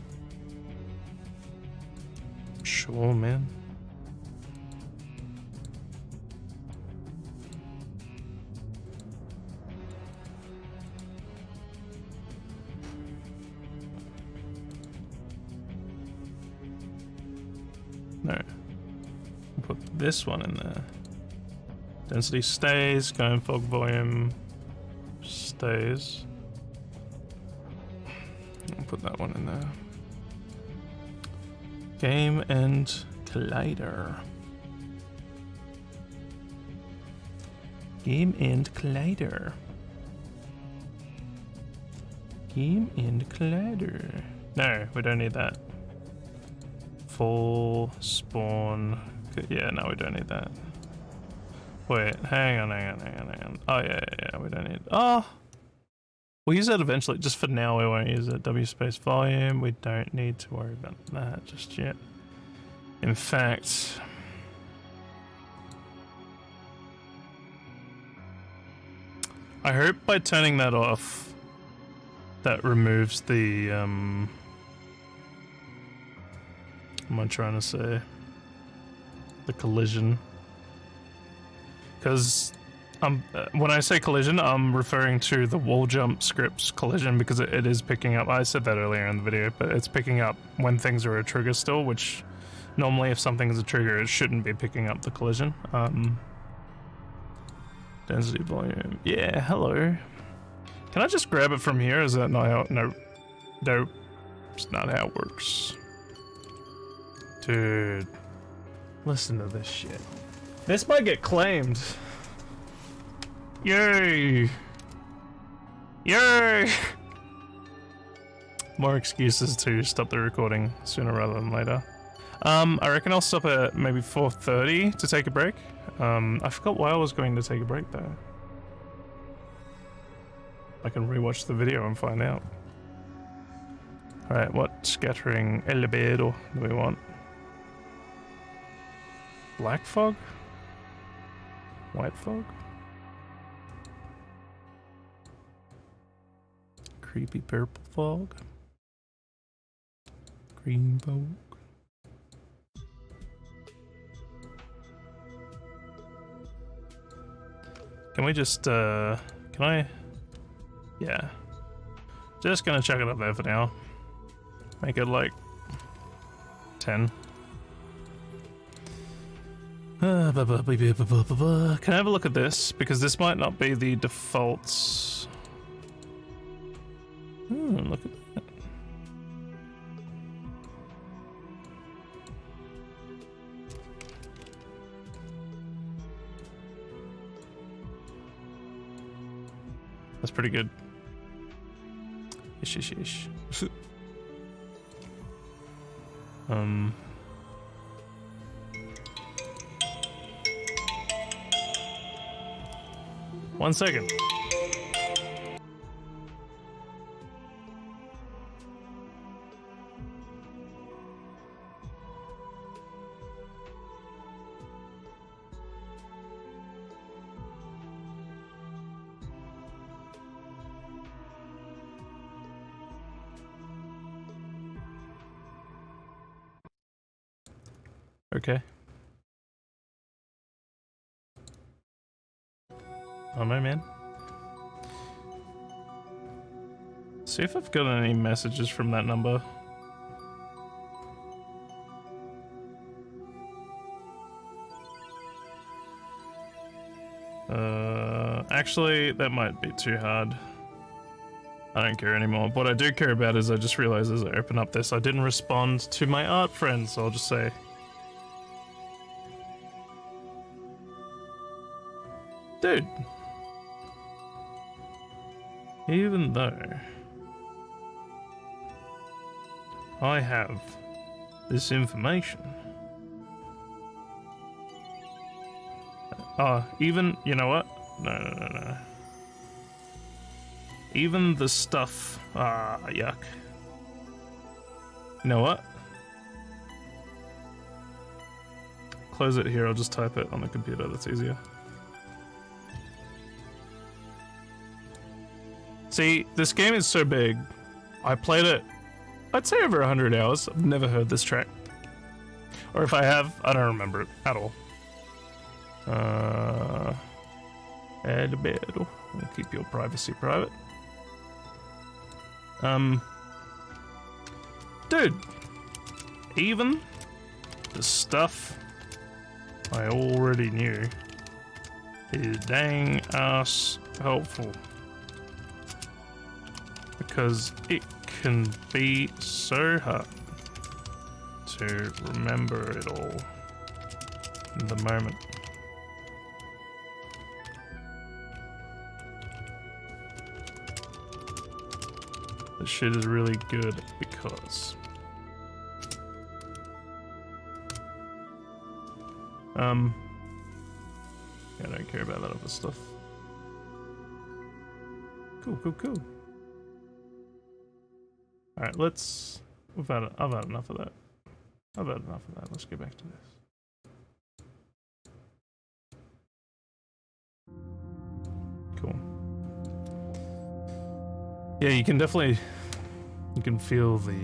Sure, man. No. Put this one in there. Density stays, going fog volume stays. I'll put that one in there. Game and collider. Game and collider. Game and collider. No, we don't need that. Full spawn. Yeah, no, we don't need that. Wait, hang on, hang on, hang on, hang on. Oh, yeah, yeah, yeah, we don't need. Oh! We'll use that eventually. Just for now, we won't use it. W space volume. We don't need to worry about that just yet. In fact, I hope by turning that off, that removes the, um, what am I trying to say? The collision. Because um, uh, when I say collision, I'm referring to the wall jump script's collision because it, it is picking up. I said that earlier in the video, but it's picking up when things are a trigger still, which normally if something is a trigger, it shouldn't be picking up the collision. Um, density volume. Yeah, hello. Can I just grab it from here? Is that not how? No, no, it's not how it works. Dude, listen to this shit. This might get claimed. Yay! Yay! More excuses to stop the recording sooner rather than later. Um, I reckon I'll stop at maybe 4.30 to take a break. Um, I forgot why I was going to take a break though. I can rewatch the video and find out. Alright, what scattering albedo do we want? Black fog? White fog? Creepy purple fog? Green fog? Can we just, uh, can I? Yeah. Just gonna chuck it up there for now. Make it like 10. Uh. Can I have a look at this? Because this might not be the defaults. Hmm, look at that. That's pretty good. Ish, ish, ish. um. One second. Okay. Oh no, man. See if I've got any messages from that number. Uh, actually, that might be too hard. I don't care anymore. What I do care about is I just realized as I open up this, I didn't respond to my art friends, so I'll just say. Dude. Even though I have this information. Oh, even, you know what? No, no, no, no. Even the stuff. Ah, yuck. You know what? Close it here, I'll just type it on the computer, that's easier. See, this game is so big. I played it, I'd say over 100 hours. I've never heard this track. Or if I have, I don't remember it at all. Uh, Albedo. We'll keep your privacy private. Um, dude, even the stuff I already knew is dang ass helpful. Because it can be so hard to remember it all in the moment. This shit is really good because um I don't care about that other stuff. Cool, cool, cool. Alright, let's we've had I've had enough of that. I've had enough of that. Let's get back to this. Cool. Yeah, you can definitely you can feel the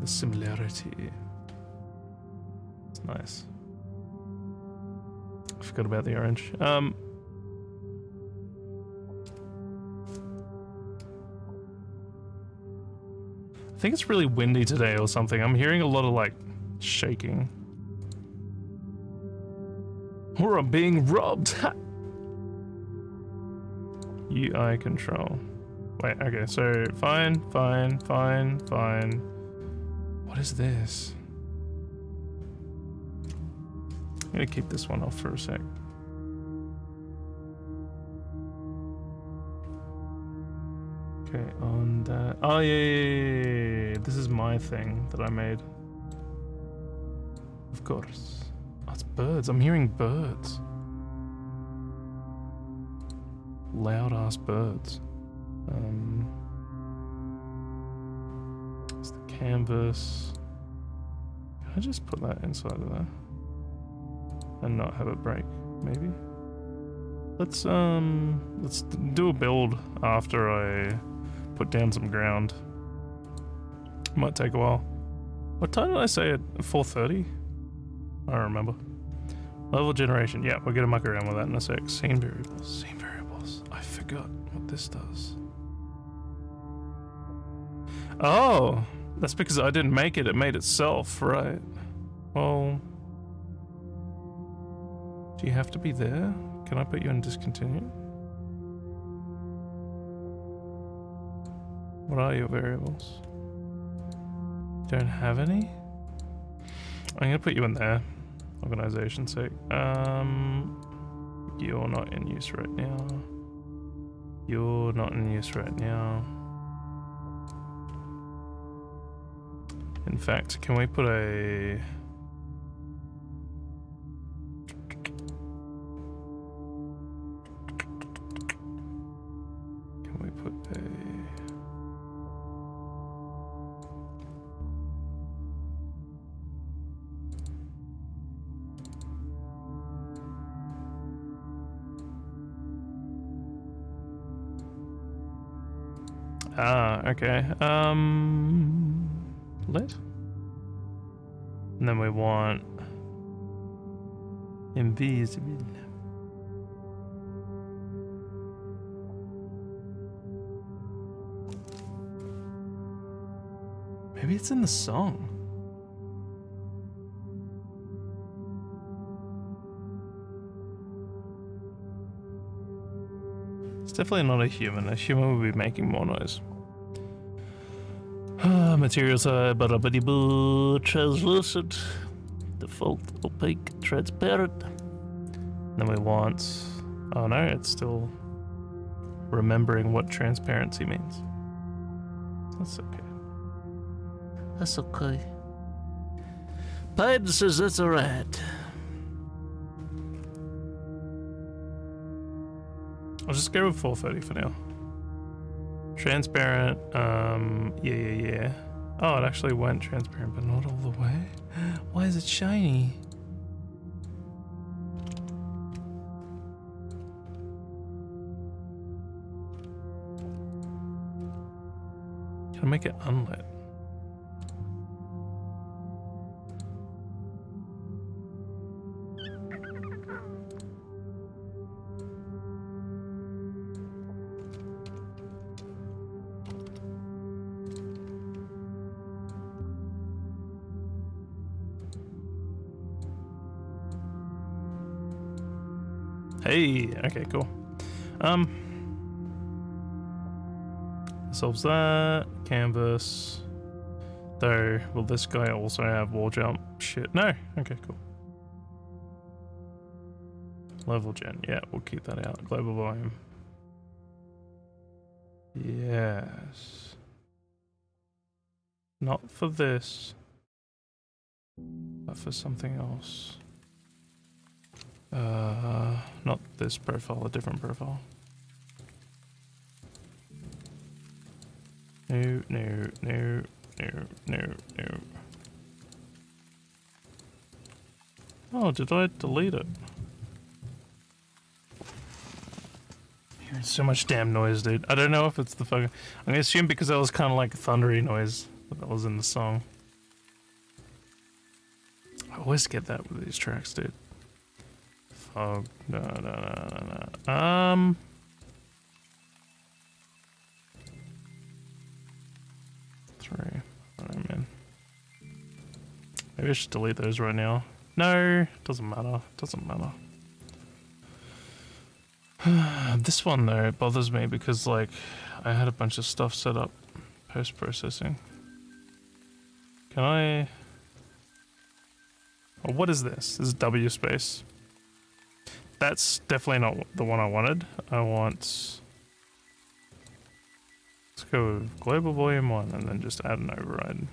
the similarity. It's nice. I forgot about the orange. Um think it's really windy today or something. I'm hearing a lot of like shaking. Or I'm being robbed. UI control. Wait, okay, so fine, fine, fine, fine. What is this? I'm gonna keep this one off for a sec. That. Oh, yeah, yeah, yeah, yeah. This is my thing that I made. Of course. Oh, it's birds. I'm hearing birds. Loud ass birds. Um, it's the canvas. Can I just put that inside of there? And not have it break, maybe? Let's, um, let's do a build after I put down some ground. Might take a while. What time did I say at 4.30? I don't remember. Level generation. Yeah, we're gonna muck around with that in a sec. Scene variables. Scene variables. I forgot what this does. Oh, that's because I didn't make it. It made itself, right? Well, do you have to be there? Can I put you in discontinued? What are your variables? Don't have any? I'm gonna put you in there. Organization sake. Um, you're not in use right now. You're not in use right now. In fact, can we put a... okay. Um, lit. And then we want invisible. Maybe it's in the song. It's definitely not a human. A human would be making more noise. Materials are translucent, default opaque, transparent. Then we want. Oh no, it's still remembering what transparency means. That's okay. That's okay. Python says that's alright. I'll just go with 430 for now. Transparent, um, yeah, yeah, yeah. Oh, it actually went transparent, but not all the way. Why is it shiny? Can I make it unlit? Hey, okay, cool. Um, solves that. Canvas. Though, will this guy also have wall jump? Shit, no. Okay, cool. Level gen, yeah, we'll keep that out. Global volume. Yes. Not for this, but for something else. Uh, not this profile, a different profile. No, no, no, no, no, no. Oh, did I delete it? Hearing so much damn noise, dude. I don't know if it's the fucking. I'm gonna assume because that was kind of like a thundery noise that was in the song. I always get that with these tracks, dude. No, no, no, no, no. Um. Three. I'm in. Maybe I should delete those right now. No, doesn't matter. Doesn't matter. this one though it bothers me because like I had a bunch of stuff set up post processing. Can I? Oh, what is this? This is W space. That's definitely not the one I wanted. I want. Let's go with global volume one and then just add an override.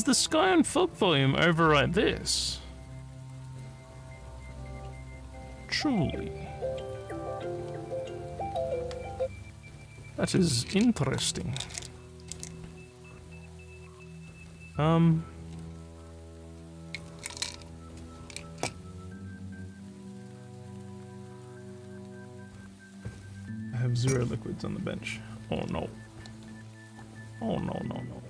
Does the sky and fog volume override this? Truly. That is interesting. Um. I have zero liquids on the bench. Oh no. Oh no, no, no.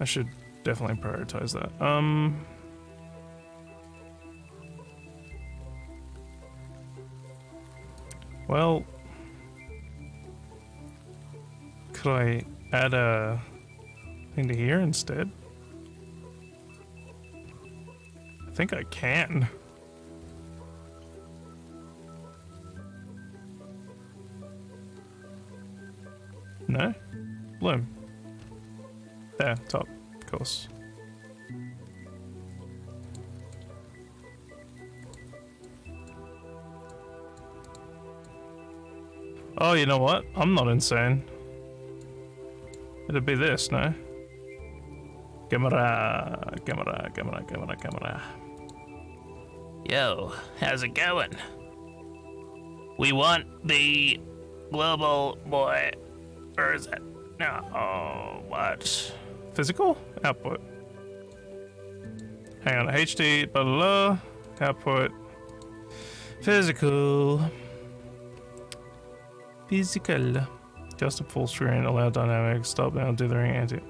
I should definitely prioritize that. Um. Well, could I add a thing to here instead? I think I can. No? Bloom. There, top, of course. Oh, you know what? I'm not insane. It'd be this, no? Camera, camera, camera, camera, camera. Yo, how's it going? We want the global boy. Or is it? No, oh, what? Physical? Output. Hang on, HD, blah. Output. Physical. Physical. Just a full screen, allow dynamic, stop now, dithering, anti.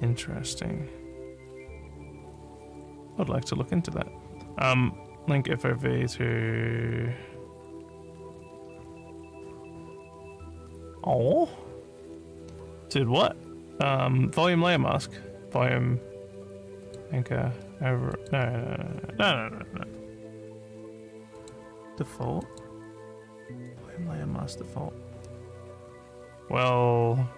Interesting. I'd like to look into that. Um, link FOV to. Oh, did what? Um, volume layer mask, volume anchor over. No, no, no, no, no, no. Default. Volume layer mask default. Well.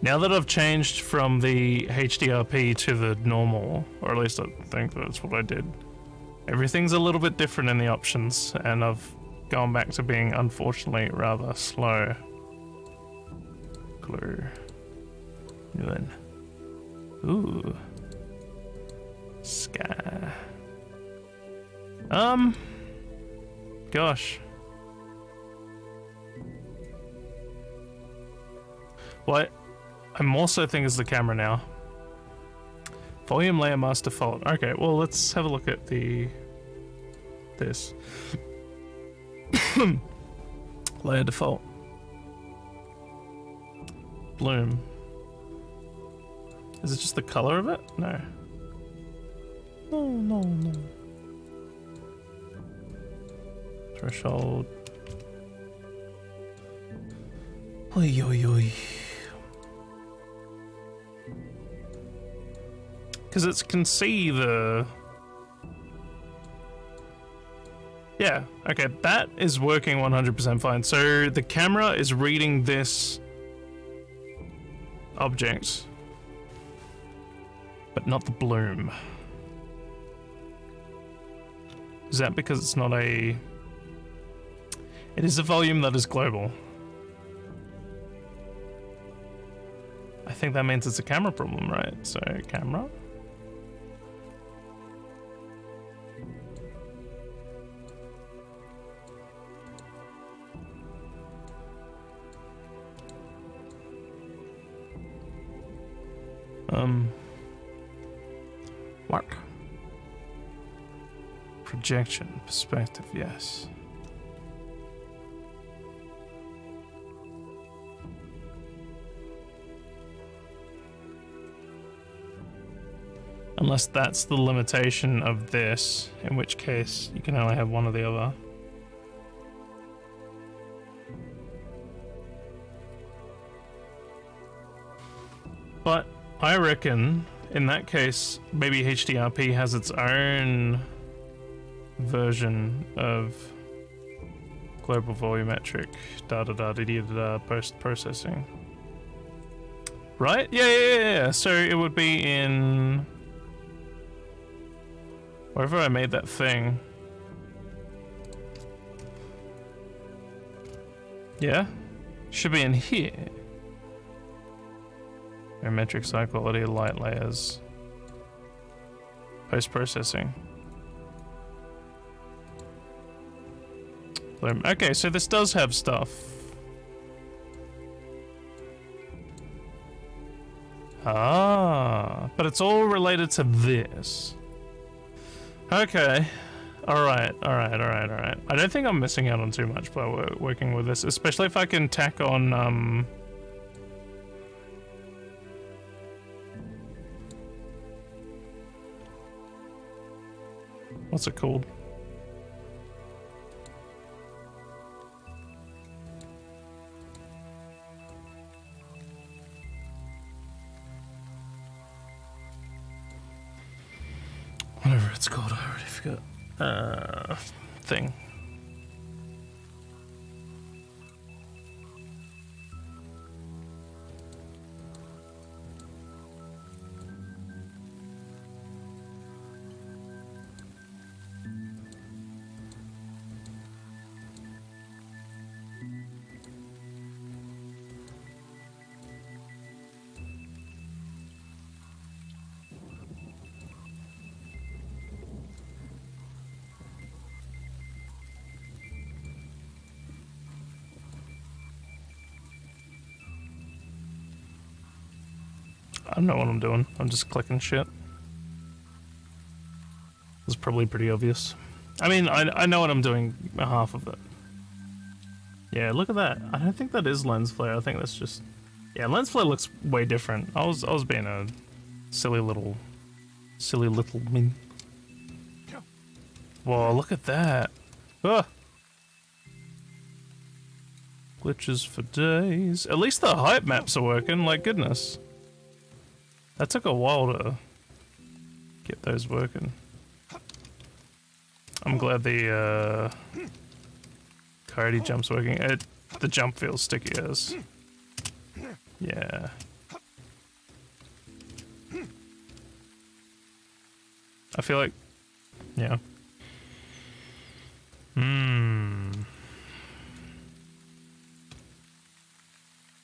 Now that I've changed from the HDRP to the normal, or at least I think that's what I did, everything's a little bit different in the options, and I've gone back to being unfortunately rather slow. Glue. Good. Ooh. Sky. Um. Gosh. What I'm also think is the camera now. Volume layer mask default. Okay, well let's have a look at the this. layer default. Bloom. Is it just the color of it? No. No, no, no. Threshold. Oi, oi, oi. Because it can Yeah, okay, that is working 100% fine. So the camera is reading this object, but not the bloom. Is that because it's not a. It is a volume that is global. I think that means it's a camera problem, right? So, camera? Um. What? Projection, perspective, yes. Unless that's the limitation of this, in which case you can only have one or the other. I reckon in that case, maybe HDRP has its own version of global volumetric da da da da da da post processing. Right? Yeah, yeah, yeah, yeah. So it would be in wherever I made that thing. Yeah? Should be in here. Parametric high quality light layers. Post processing. Bloom. Okay, so this does have stuff. Ah, but it's all related to this. Okay. Alright, alright, alright, alright. I don't think I'm missing out on too much by working with this, especially if I can tack on, um... What's it called? Whatever it's called, I already forgot. Uh, thing. Don't know what I'm doing. I'm just clicking shit. It's probably pretty obvious. I mean, I, I know what I'm doing half of it. Yeah, look at that. I don't think that is lens flare. I think that's just... Yeah, lens flare looks way different. I was I was being a silly little... Silly little min. Whoa, look at that. Ah! Glitches for days. At least the height maps are working, like goodness. That took a while to get those working. I'm glad the uh, coyote jump's working. It, the jump feels sticky as. Yeah. I feel like, yeah. Hmm.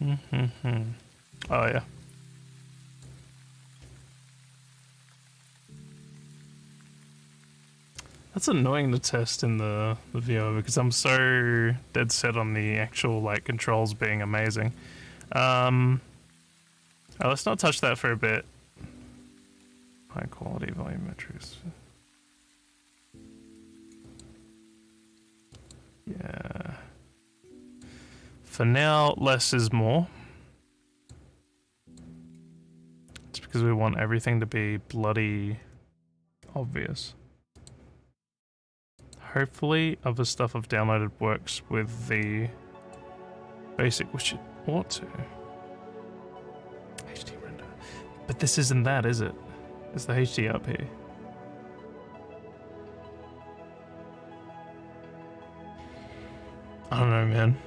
Hmm. Oh yeah. That's annoying to test in the, the VO because I'm so dead set on the actual like controls being amazing. Um, oh, let's not touch that for a bit. High quality volumetrics. Yeah. For now, less is more. It's because we want everything to be bloody obvious. Hopefully, other stuff I've downloaded works with the basic, which it ought to. HD render. But this isn't that, is it? It's the HD up here? I don't know, man.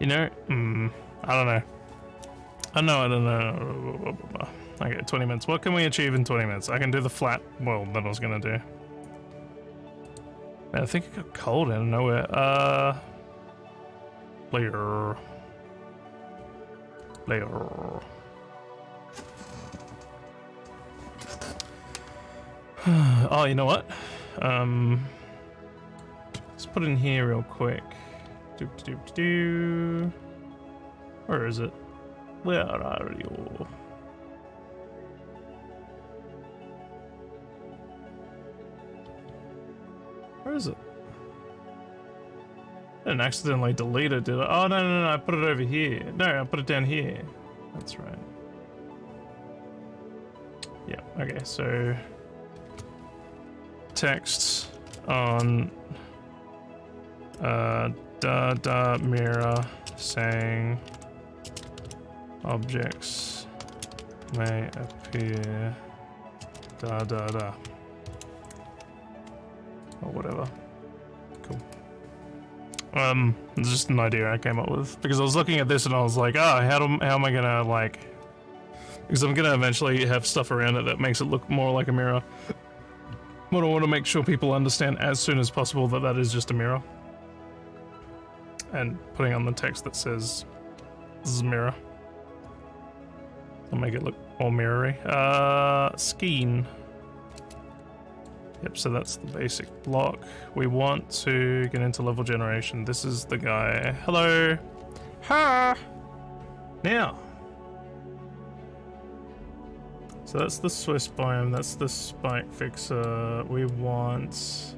You know, mm, I don't know. I know, I don't know. Okay, 20 minutes. What can we achieve in 20 minutes? I can do the flat world that I was gonna do. Man, I think it got cold out of nowhere. Uh, player, player. oh, you know what? Um, let's put in here real quick. Doop doop doo. Where is it? Where are you? Is it? I didn't accidentally delete it, did I? Oh, no, no, no, I put it over here. No, I put it down here. That's right. Yeah, okay, so... Text on... Uh, da da mirror saying objects may appear da da da or whatever. Cool. Um, it's just an idea I came up with because I was looking at this and I was like, ah, how do how am I gonna like? Because I'm gonna eventually have stuff around it that makes it look more like a mirror. But I want to make sure people understand as soon as possible that that is just a mirror. And putting on the text that says, this is a mirror. I'll make it look more mirrory. Uh, Skeen. Yep, so that's the basic block. We want to get into level generation. This is the guy. Hello. Ha! Now. So that's the Swiss biome, that's the spike fixer. We want...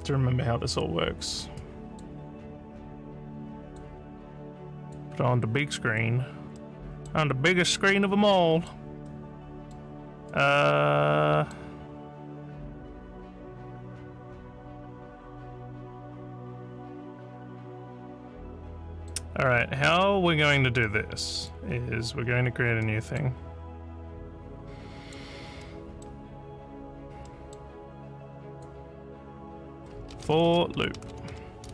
have to remember how this all works. Put on the big screen. On the biggest screen of them all. Uh... Alright, how we're going to do this is we're going to create a new thing. For loop.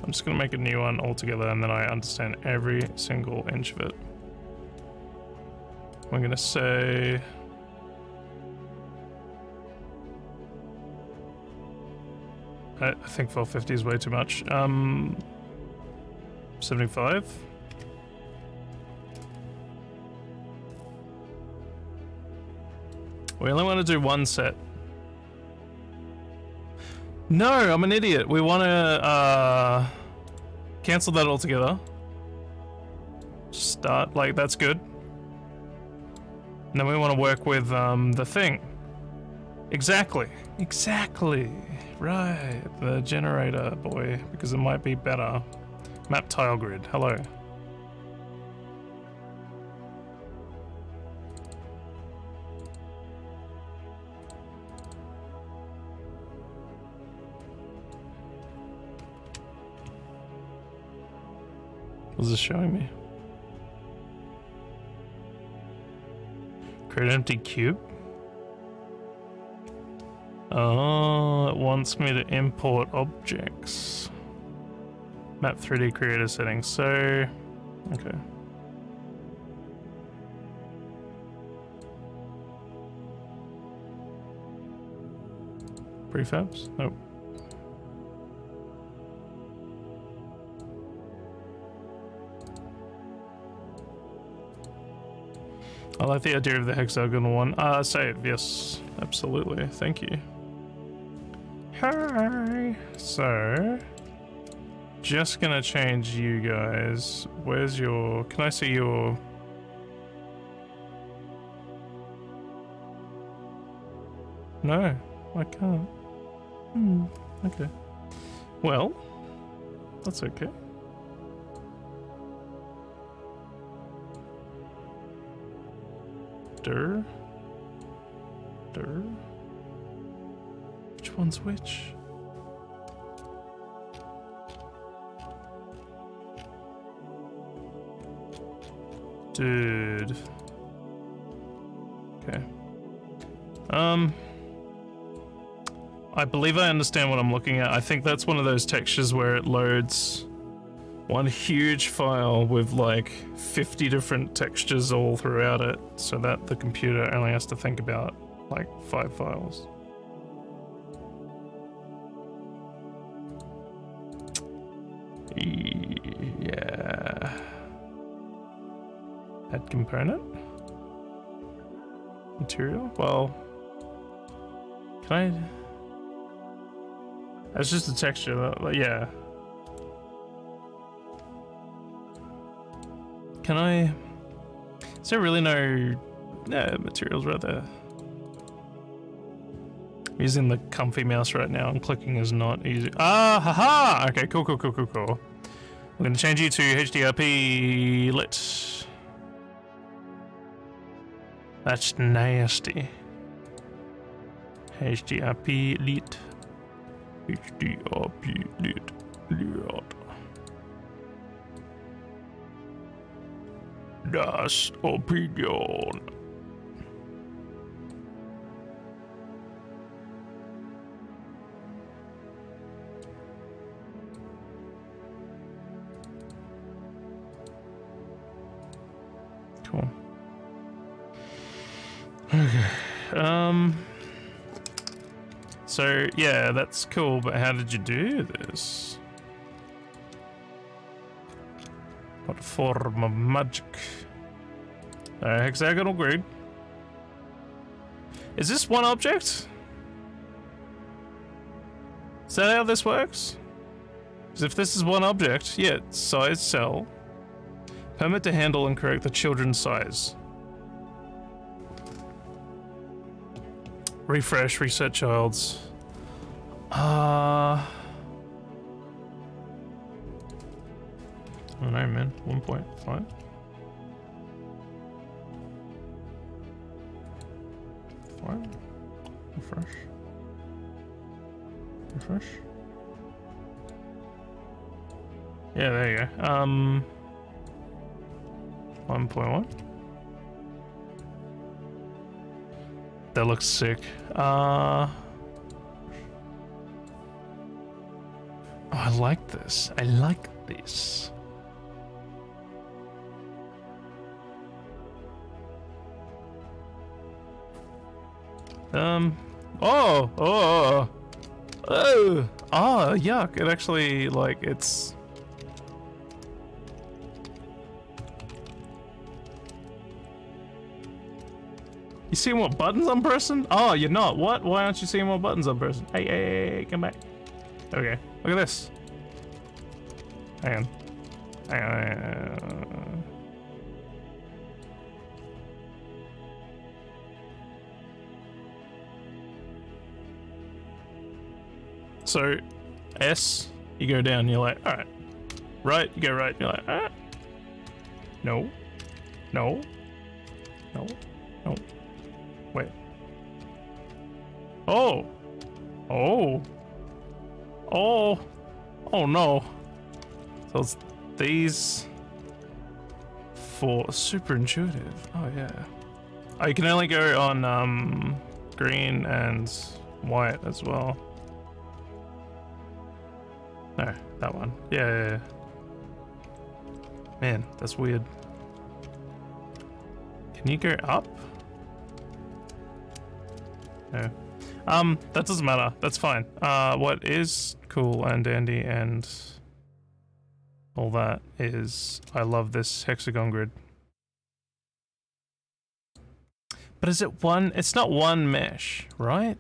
I'm just going to make a new one altogether and then I understand every single inch of it. I'm going to say... I, I think 450 is way too much. Um, 75? We only want to do one set. No, I'm an idiot. We want to uh, cancel that altogether. Start, like, that's good. And then we want to work with um, the thing. Exactly. Exactly. Right. The generator, boy. Because it might be better. Map tile grid. Hello. What's this showing me? Create empty cube? Oh, it wants me to import objects. Map 3D creator settings, so... Okay. Prefabs? Nope. I like the idea of the hexagonal one. Uh, save, yes, absolutely. Thank you. Hi. So, just gonna change you guys. Where's your? Can I see your? No, I can't. Hmm. Okay. Well, that's okay. Dur. Which one's which? Dude. Okay. Um. I believe I understand what I'm looking at. I think that's one of those textures where it loads one huge file with like 50 different textures all throughout it so that the computer only has to think about like five files. Yeah. Add component? Material? Well, can I? That's just a texture, yeah. Can I? Is there really no no materials right there? I'm using the comfy mouse right now and clicking is not easy. Ah, haha! Okay, cool, cool, cool, cool, cool. I'm gonna change you to HDRP lit. That's nasty. HDRP lit. HDRP lit. Lit. Das Opinion. Cool. Okay. Um. So yeah, that's cool. But how did you do this? What form of magic? Uh, hexagonal grid. Is this one object? Is that how this works? Because if this is one object, yeah, size cell. Permit to handle and correct the children's size. Refresh, reset child's. Uh. I don't know, man. 1.5. Five. Refresh. Refresh. Yeah, there you go. Um. 1.1. That looks sick. Uh. Oh, I like this. I like this. Um. Oh. Oh. Oh. Oh. Yuck. It actually like it's. You seeing what buttons I'm pressing? Oh, you're not. What? Why aren't you seeing what buttons I'm pressing? Hey, hey, hey, hey, come back. Okay. Look at this. Hang on. Hang on. Hang on. So, S, you go down, you're like, alright. Right, you go right, you're like, ah. No. No. No. No. Wait. Oh. Oh. Oh. Oh no. So it's these four. Super intuitive. Oh yeah. Oh, you can only go on um, green and white as well. No, that one. Yeah, yeah, yeah. Man, that's weird. Can you go up? No. Um, that doesn't matter. That's fine. Uh, what is cool and dandy and all that is I love this hexagon grid. But is it one? It's not one mesh, right?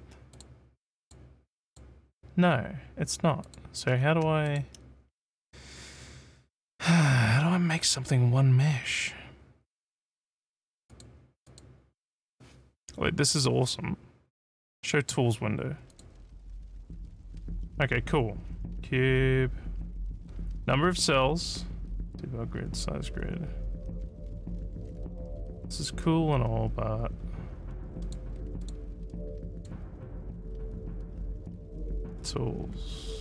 No, it's not. So how do I... How do I make something one mesh? Wait, this is awesome. Show tools window. Okay, cool. Cube. Number of cells. Debug grid, size grid. This is cool and all, but... Tools.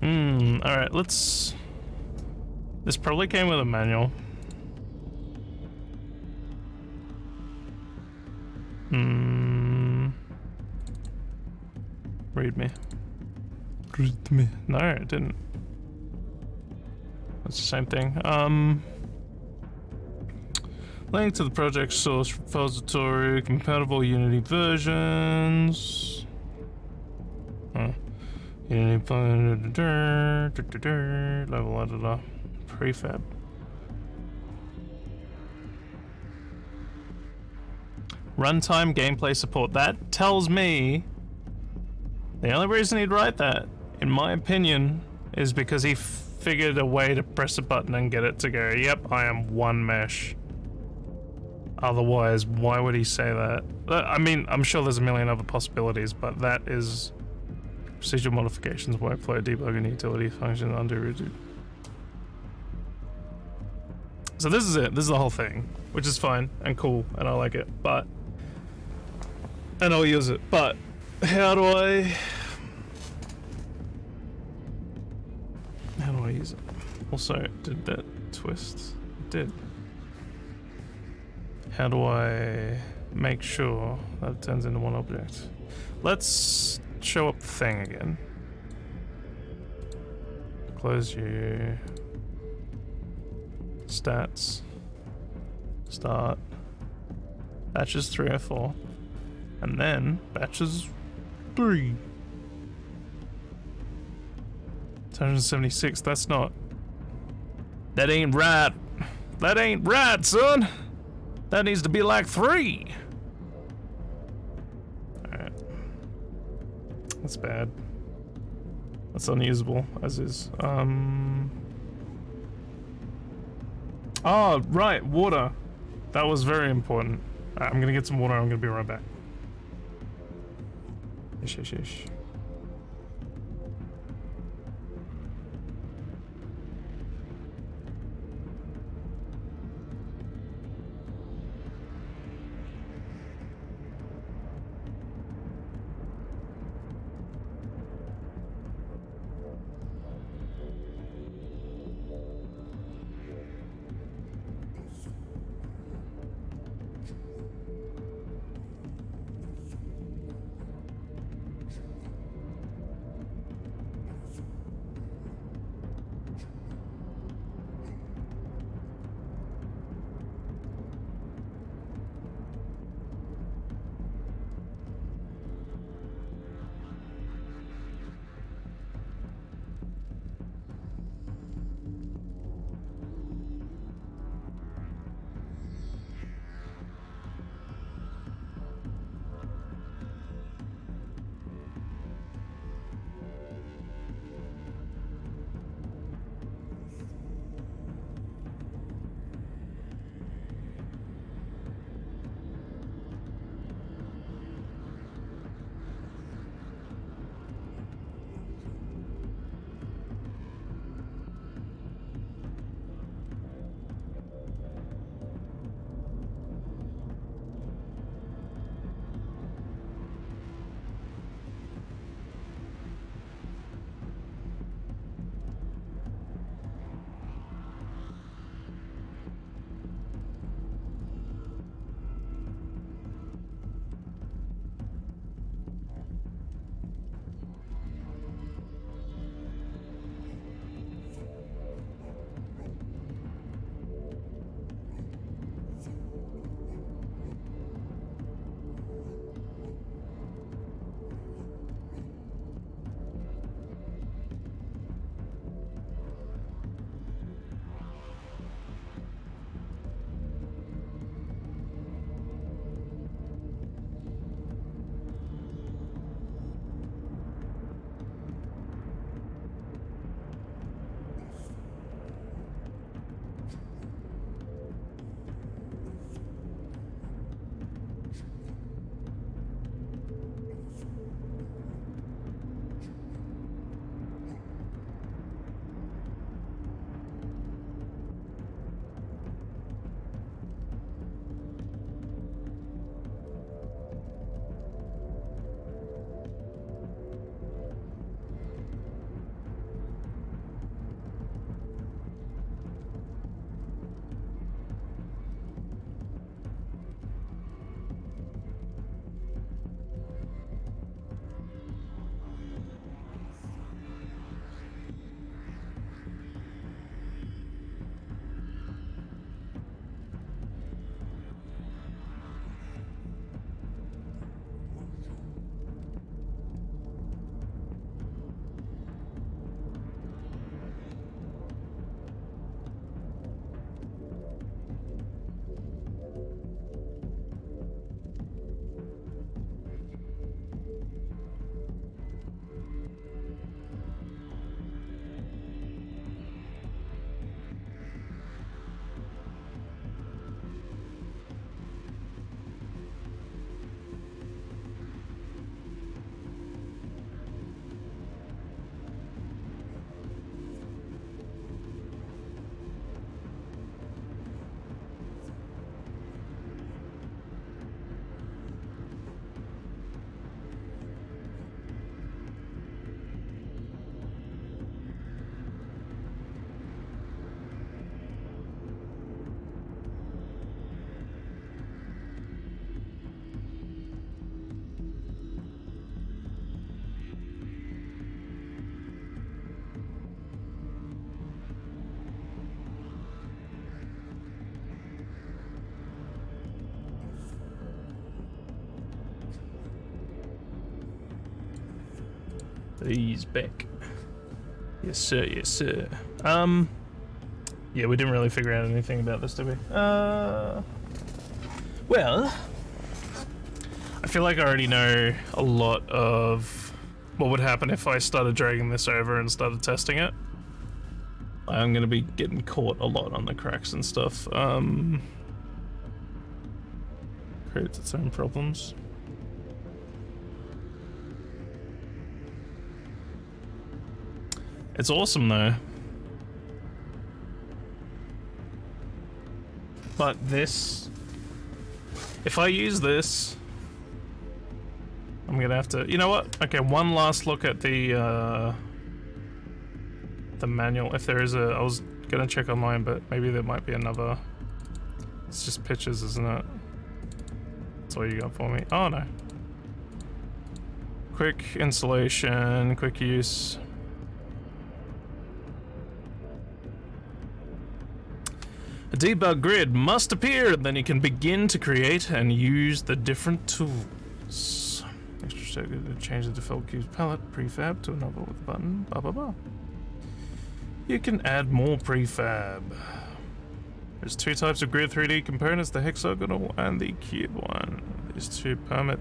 Hmm, alright, let's... This probably came with a manual. Hmm. Read me. Read me. No, it didn't. That's the same thing. Um. Link to the project source repository, compatible Unity versions. Level, da. prefab. Runtime gameplay support. That tells me the only reason he'd write that, in my opinion, is because he figured a way to press a button and get it to go, yep, I am one mesh. Otherwise, why would he say that? I mean, I'm sure there's a million other possibilities, but that is procedural modifications, workflow, debugging, utility function, undo, redo. So this is it. This is the whole thing, which is fine and cool, and I like it. But and I'll use it. But how do I how do I use it? Also, did that twist? It did. How do I make sure that it turns into one object? Let's show up thing again. Close you. Stats. Start. Batches 3 or 4. And then batches 3. 276, that's not. That ain't right. That ain't right, son. That needs to be like 3. That's bad. That's unusable, as is. Um. Oh, right, water. That was very important. Right, I'm gonna get some water, I'm gonna be right back. Ish, ish, ish. He's back. Yes, sir. Yes, sir. Um. Yeah, we didn't really figure out anything about this, did we? Uh. Well, I feel like I already know a lot of what would happen if I started dragging this over and started testing it. I'm gonna be getting caught a lot on the cracks and stuff. Um. Creates its own problems. It's awesome though. But this, if I use this, I'm gonna have to, you know what? Okay, one last look at the, uh, the manual. If there is a, I was gonna check online, but maybe there might be another. It's just pictures, isn't it? That's all you got for me. Oh no. Quick installation, quick use. Debug grid must appear, and then you can begin to create and use the different tools. Extra step to change the default cube's palette prefab to another with button. Blah blah blah. You can add more prefab. There's two types of grid 3D components, the hexagonal and the cube one. These two permit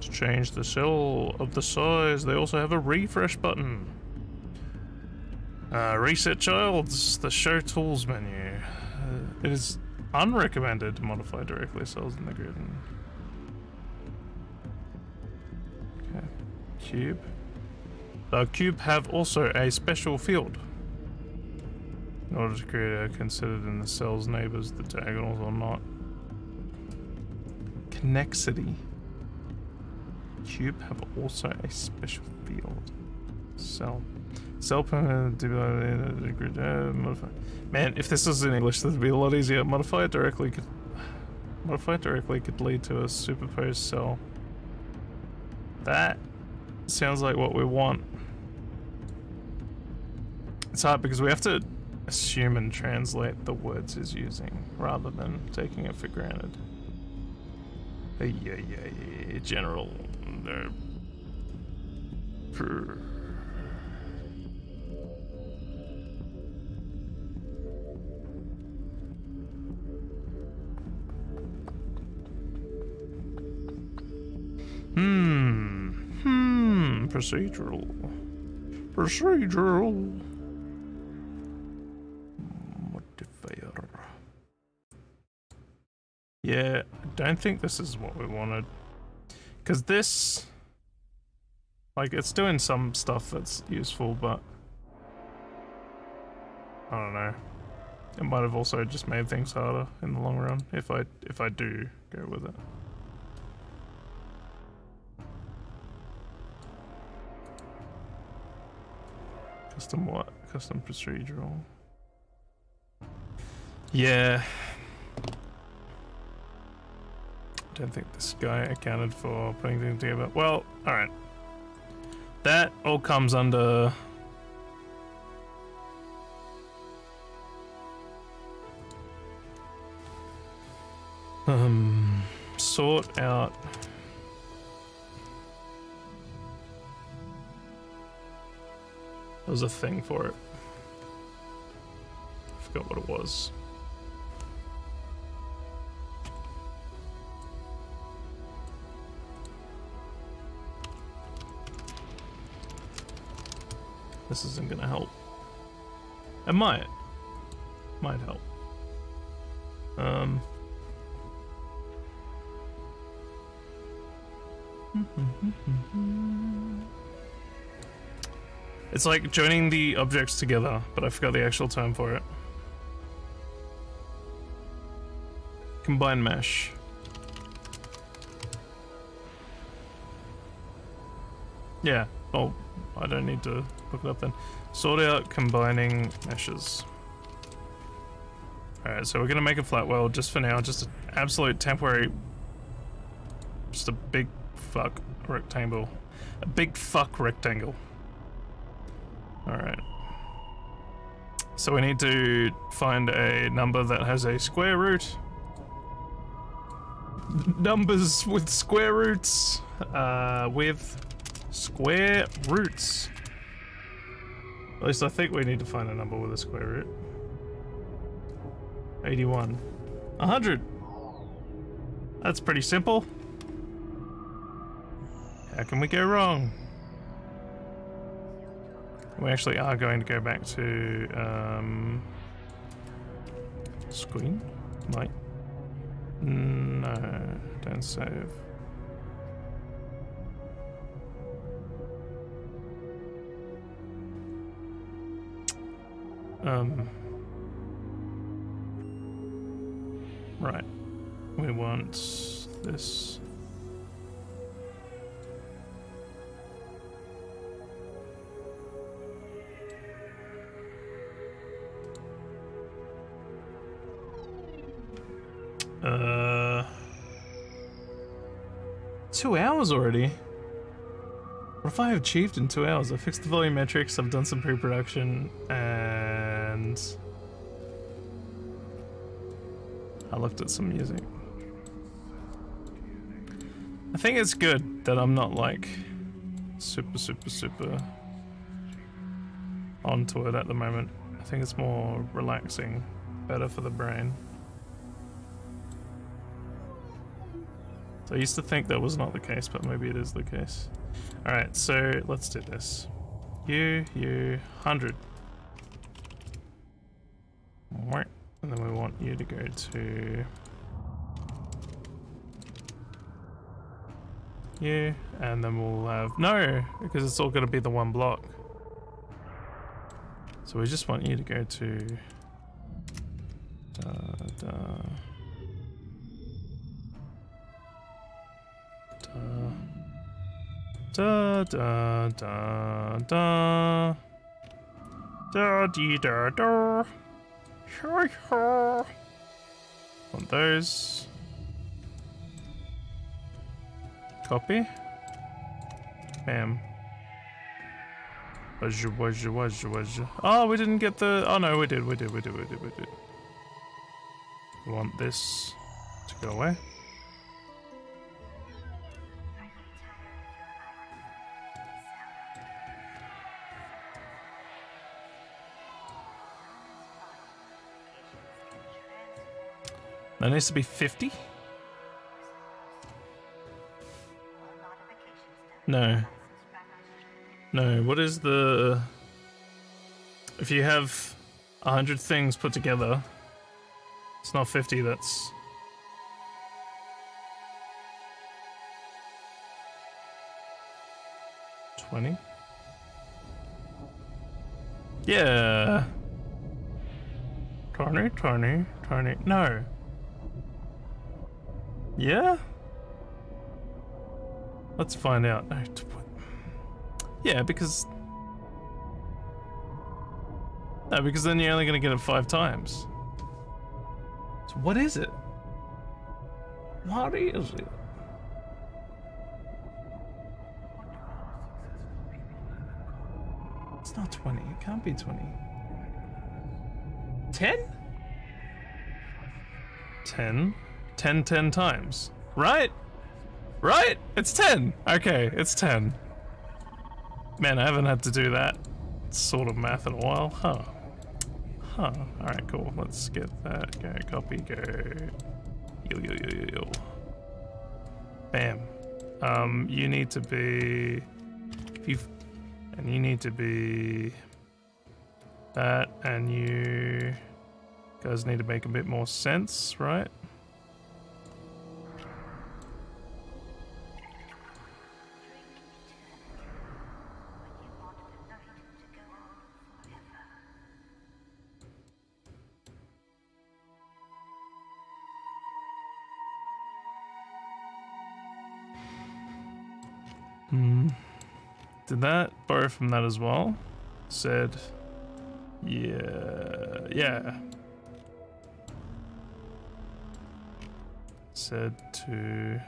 to change the cell of the size. They also have a refresh button. Uh, reset childs, the show tools menu. Uh, it is unrecommended to modify directly cells in the grid. Okay, cube. The cube have also a special field. In order to create a considered in the cell's neighbors, the diagonals or not. Connexity. Cube have also a special field. Cell. Modify. Man, if this was in English, this would be a lot easier. Modify it directly could modify it directly could lead to a superposed cell. That sounds like what we want. It's hard because we have to assume and translate the words he's using rather than taking it for granted. Yeah, yeah, yeah, general. Uh, Hmm. Hmm. Procedural. Procedural. Modifier. Yeah, I don't think this is what we wanted. Because this... Like, it's doing some stuff that's useful, but... I don't know. It might have also just made things harder in the long run, if I if I do go with it. Custom what? Custom procedural. Yeah. I Don't think this guy accounted for putting things together. Well, alright. That all comes under. Um, sort out There was a thing for it. I forgot what it was. This isn't gonna help. It might. Might help. Um. Hmm, hmm, hmm, It's like joining the objects together, but I forgot the actual term for it. Combine mesh. Yeah, well, I don't need to look it up then. Sort out combining meshes. Alright, so we're gonna make a flat world just for now, just an absolute temporary, just a big fuck rectangle. A big fuck rectangle. Alright. So we need to find a number that has a square root. Numbers with square roots, uh, with Square roots. At least I think we need to find a number with a square root. 81. 100. That's pretty simple. How can we go wrong? We actually are going to go back to um, screen. Might. No, don't save. Um. Right. We want this. Uh. Two hours already? What if I have achieved in two hours? I fixed the volumetrics, I've done some pre-production, and... I looked at some music. I think it's good that I'm not like super, super, super onto it at the moment. I think it's more relaxing, better for the brain. So I used to think that was not the case, but maybe it is the case. Alright, so let's do this. You, you, 100. Mwah. And then we want you to go to you, and then we'll have no, because it's all going to be the one block. So we just want you to go to da, da, da, da, da, da, da, dee, da, da. Sure, sure. Want those. Copy. Bam. Oh, we didn't get the. Oh no, we did, we did, we did, we did, we did. Want this to go away. That needs to be 50? No. No, what is the... If you have 100 things put together, it's not 50, that's... Twenty? Yeah. Twenty, twenty, twenty. No. Yeah? Let's find out. Yeah, because... No, because then you're only going to get it five times. So what is it? What is it? It's not 20. It can't be 20. 10? 10? 10 10 times. Right? Right? It's 10. Okay, it's 10. Man, I haven't had to do that sort of math in a while. Huh. Huh. Alright, cool. Let's get that. Go, copy, go. Yo, yo, yo, yo, yo. Bam. Um, you need to be... If you... And you need to be... That, and you... Guys need to make a bit more sense, right? From that as well? Said, yeah, yeah. Said to.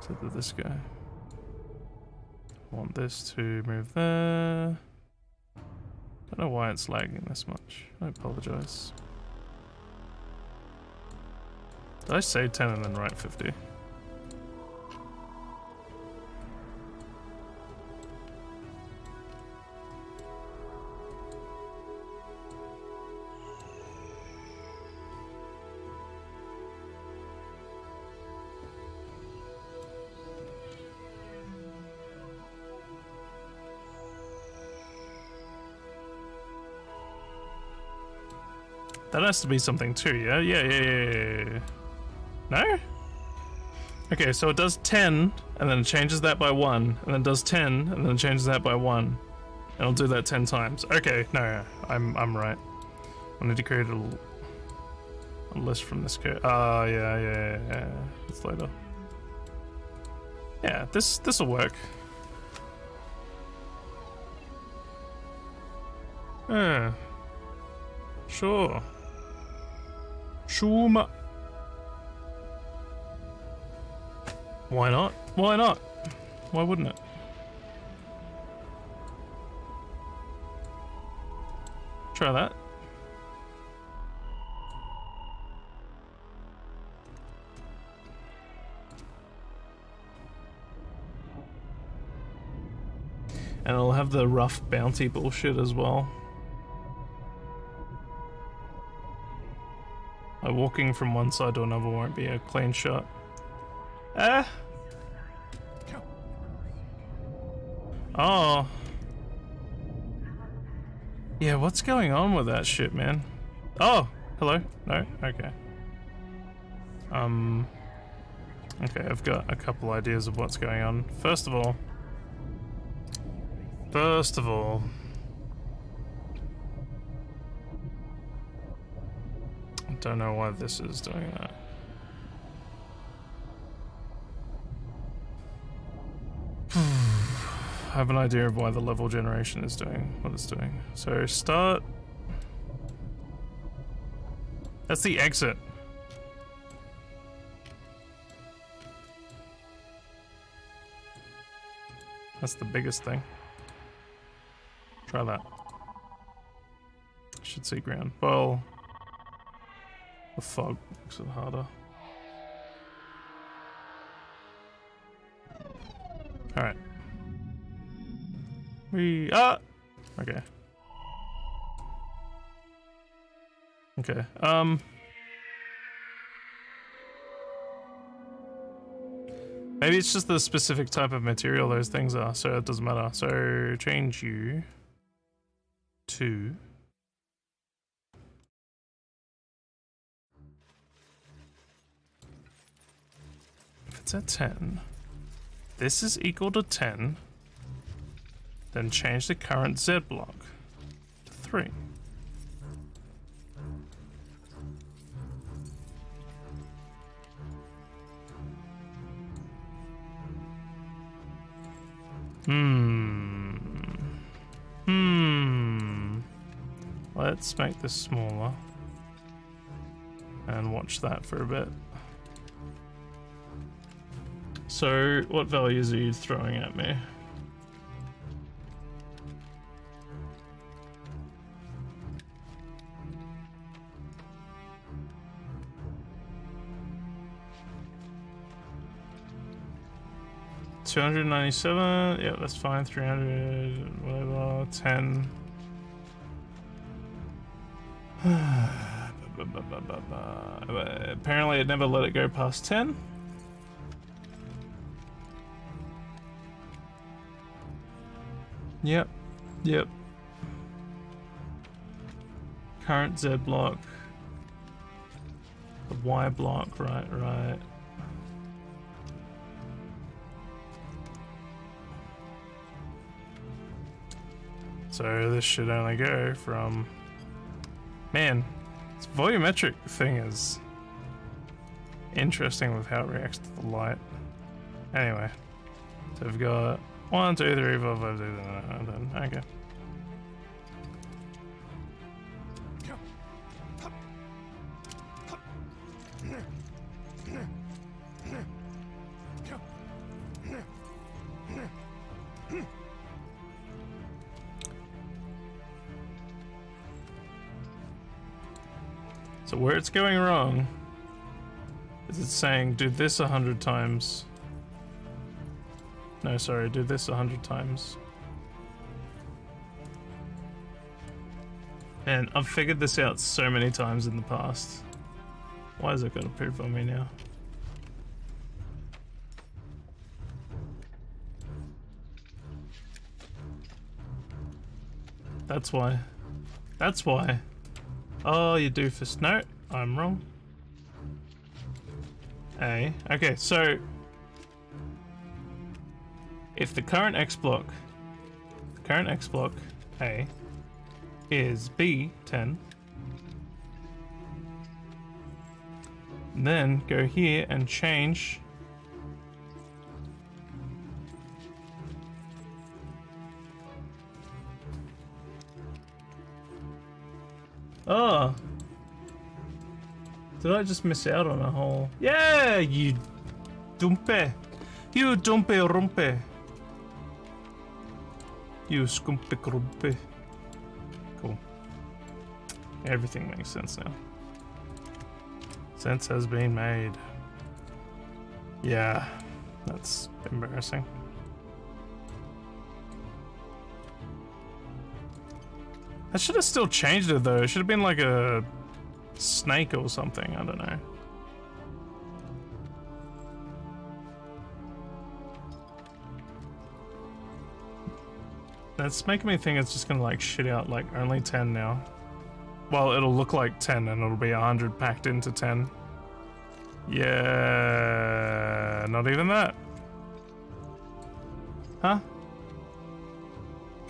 Said to this guy. Want this to move there. Don't know why it's lagging this much. I apologize. Did I say 10 and then write 50? Has to be something too, yeah? Yeah, yeah, yeah, yeah. No? Okay, so it does 10, and then it changes that by 1, and then does 10, and then changes that by 1. And it'll do that 10 times. Okay, no, I'm I'm right. I need to create a list from this code. Ah, yeah, yeah, yeah, yeah. It's later. Yeah, this this'll work. Yeah. Sure. Sure. Why not? Why not? Why wouldn't it? Try that. And it'll have the rough bounty bullshit as well. Walking from one side to another won't be a clean shot. Ah. Oh. Yeah, what's going on with that shit, man? Oh, hello. No, okay. Um. Okay, I've got a couple ideas of what's going on. First of all, first of all, don't know why this is doing that. I have an idea of why the level generation is doing what it's doing. So start. That's the exit. That's the biggest thing. Try that. Should see ground. Well, the fog makes it harder. Alright. We ah okay. Okay. Um Maybe it's just the specific type of material those things are, so it doesn't matter. So change you to it's at 10 this is equal to 10 then change the current Z block to 3. Hmm. Hmm. Let's make this smaller. And watch that for a bit. So, what values are you throwing at me? Two hundred ninety-seven. Yeah, that's fine. Three hundred, whatever. Ten. Apparently, it never let it go past ten. Yep. Yep. Current Z block. The Y block, right, right. So this should only go from... Man, this volumetric thing is interesting with how it reacts to the light. Anyway, so we've got one, two, three, four, five, six, seven, eight, nine, ten. Okay. So where it's going wrong Is it saying do this a hundred times? No, sorry, do this a hundred times. And I've figured this out so many times in the past. Why is it gonna poop on me now? That's why. That's why. Oh, you doofus. No, I'm wrong. A. Okay, so if the current X block, the current X block A is B10, then go here and change Oh. Did I just miss out on a whole... Yeah, you dumpe. You dumpe rumpe. You scumpe crumpe. Cool. Everything makes sense now. Sense has been made. Yeah, that's embarrassing. I should have still changed it though. It should have been like a snake or something. I don't know. That's making me think it's just gonna like shit out like only 10 now. Well, it'll look like 10 and it'll be 100 packed into 10. Yeah, not even that. Huh?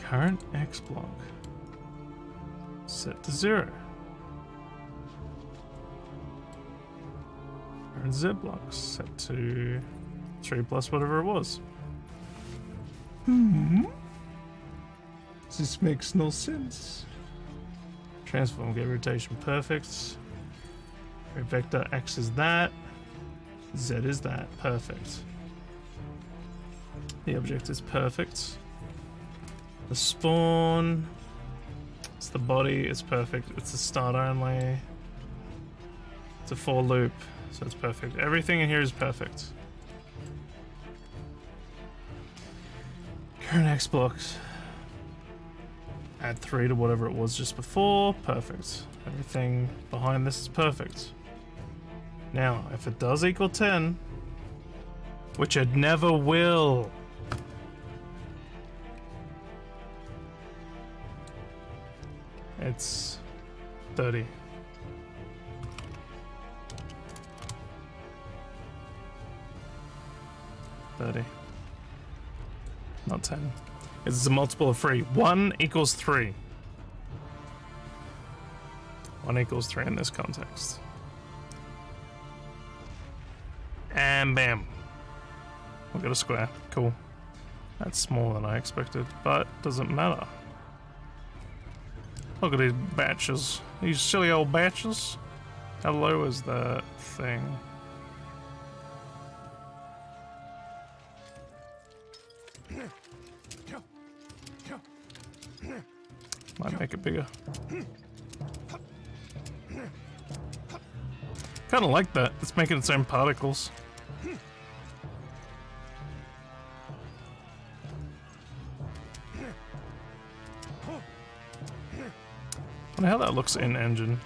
Current X block. Set to zero. Current Z block set to three plus whatever it was. Hmm. This makes no sense. Transform, get rotation perfect. Right vector X is that. Z is that. Perfect. The object is perfect. The spawn. It's the body, it's perfect. It's the start only. It's a for loop, so it's perfect. Everything in here is perfect. Current X blocks. Add three to whatever it was just before. Perfect. Everything behind this is perfect. Now, if it does equal 10, which it never will. It's 30. Thirty. Not ten. It's a multiple of three. One equals three. One equals three in this context. And bam. We got a square. Cool. That's smaller than I expected, but doesn't matter. Look at these batches. These silly old batches. How low is that thing? It bigger. Kind of like that. It's making its own particles. wonder how that looks in engine.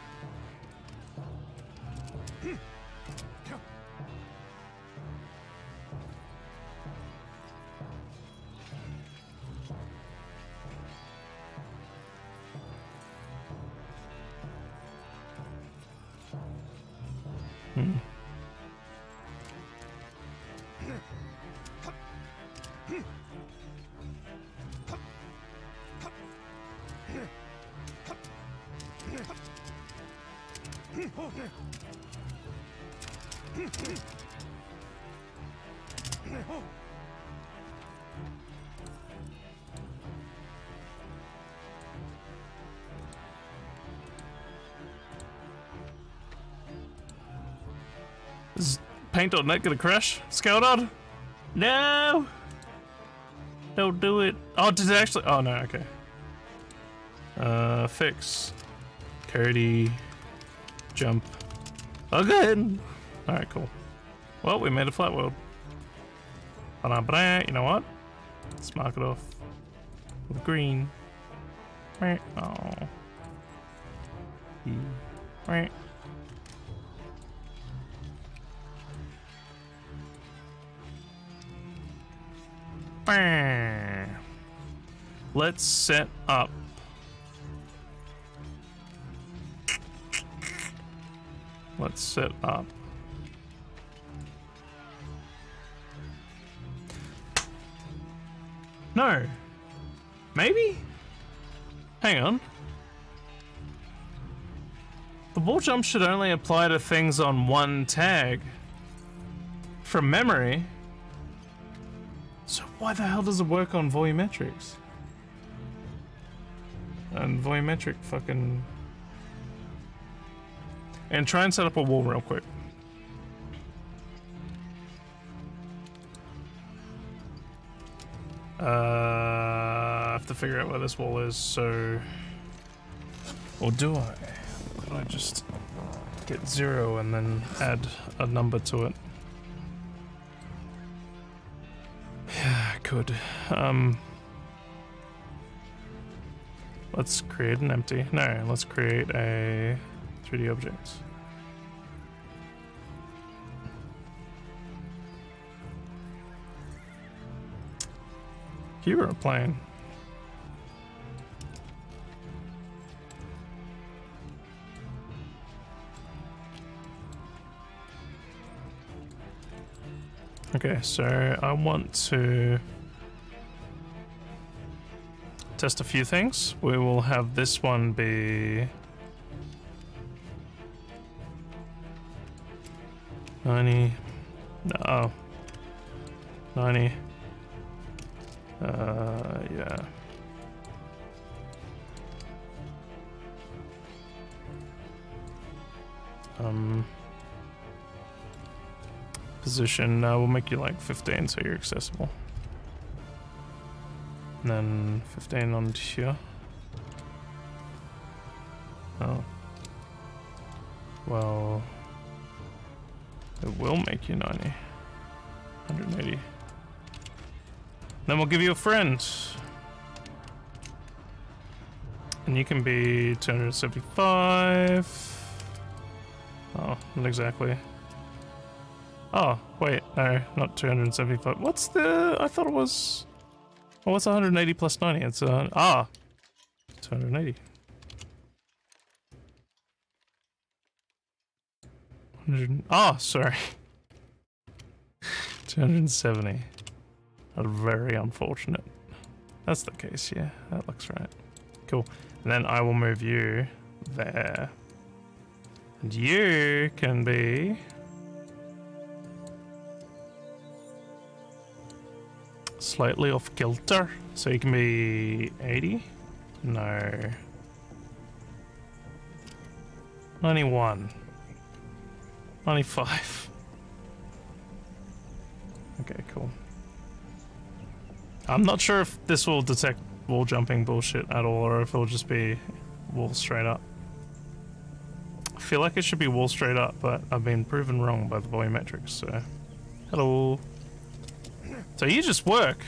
Paint on that gonna crash? Scout on? No! Don't do it. Oh, did it actually? Oh, no, okay. Uh, fix. Cody. Jump. Again! Alright, cool. Well, we made a flat world. Ba-da-ba-da. You know what? Let's mark it off with green. Meh. Let's set up. Let's set up. No. Maybe? Hang on. The wall jump should only apply to things on one tag. From memory. So why the hell does it work on volumetrics? Volumetric fucking... And try and set up a wall real quick. Uh, I have to figure out where this wall is, so... Or do I? Could I just get zero and then add a number to it? Yeah, I could. Um... Let's create an empty. No, let's create a 3D object. You a plane. Okay, so I want to test a few things. We will have this one be 90 no 90 uh yeah um position uh, we'll make you like 15 so you're accessible then 15 on here oh. Well it will make you 90 180 then we'll give you a friend and you can be 275 oh not exactly. Oh, wait, no, not 275. What's the... I thought it was... Oh, what's 180 plus 90? It's, uh... Ah! 280. 100... Oh, sorry. 270. That's very unfortunate. That's the case, yeah. That looks right. Cool. And then I will move you there. And you can be... slightly off kilter. So you can be 80? No. 91. 95. Okay, cool. I'm not sure if this will detect wall jumping bullshit at all or if it'll just be wall straight up. I feel like it should be wall straight up, but I've been proven wrong by the volumetrics, so... Hello. So you just work.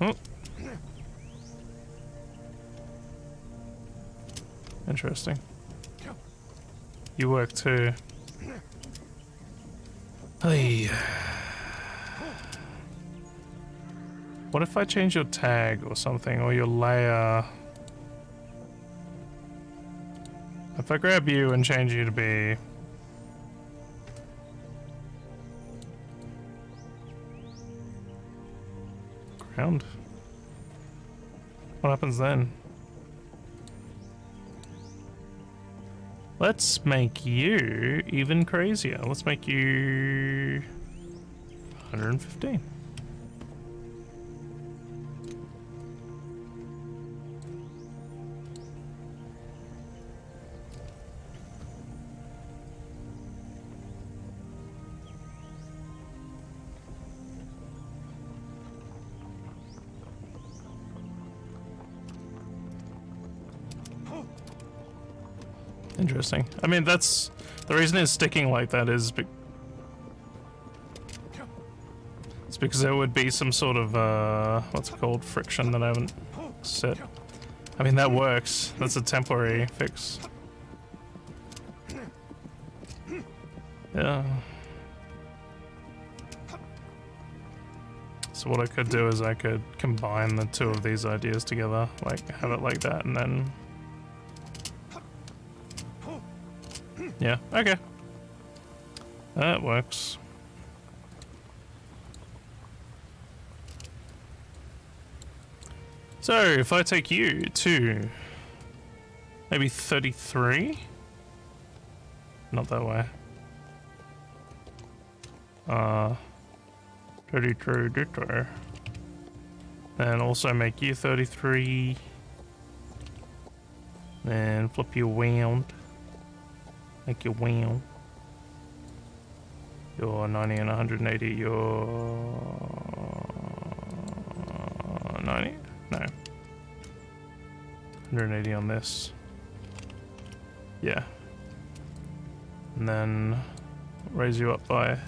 Oh. Interesting. You work too. Hey. What if I change your tag or something, or your layer? If I grab you and change you to be What happens then? Let's make you even crazier. Let's make you 115. Interesting. I mean, that's the reason it's sticking like that is be- it's because there would be some sort of uh, what's it called friction that I haven't set. I mean, that works. That's a temporary fix. Yeah. So what I could do is I could combine the two of these ideas together, like have it like that, and then Yeah, okay. That works. So, if I take you to maybe 33? Not that way. Uh, 33 ditto. And also make you 33. Then flip you around. Make you wow. You're 90 and 180. You're 90? No. 180 on this. Yeah. And then raise you up by.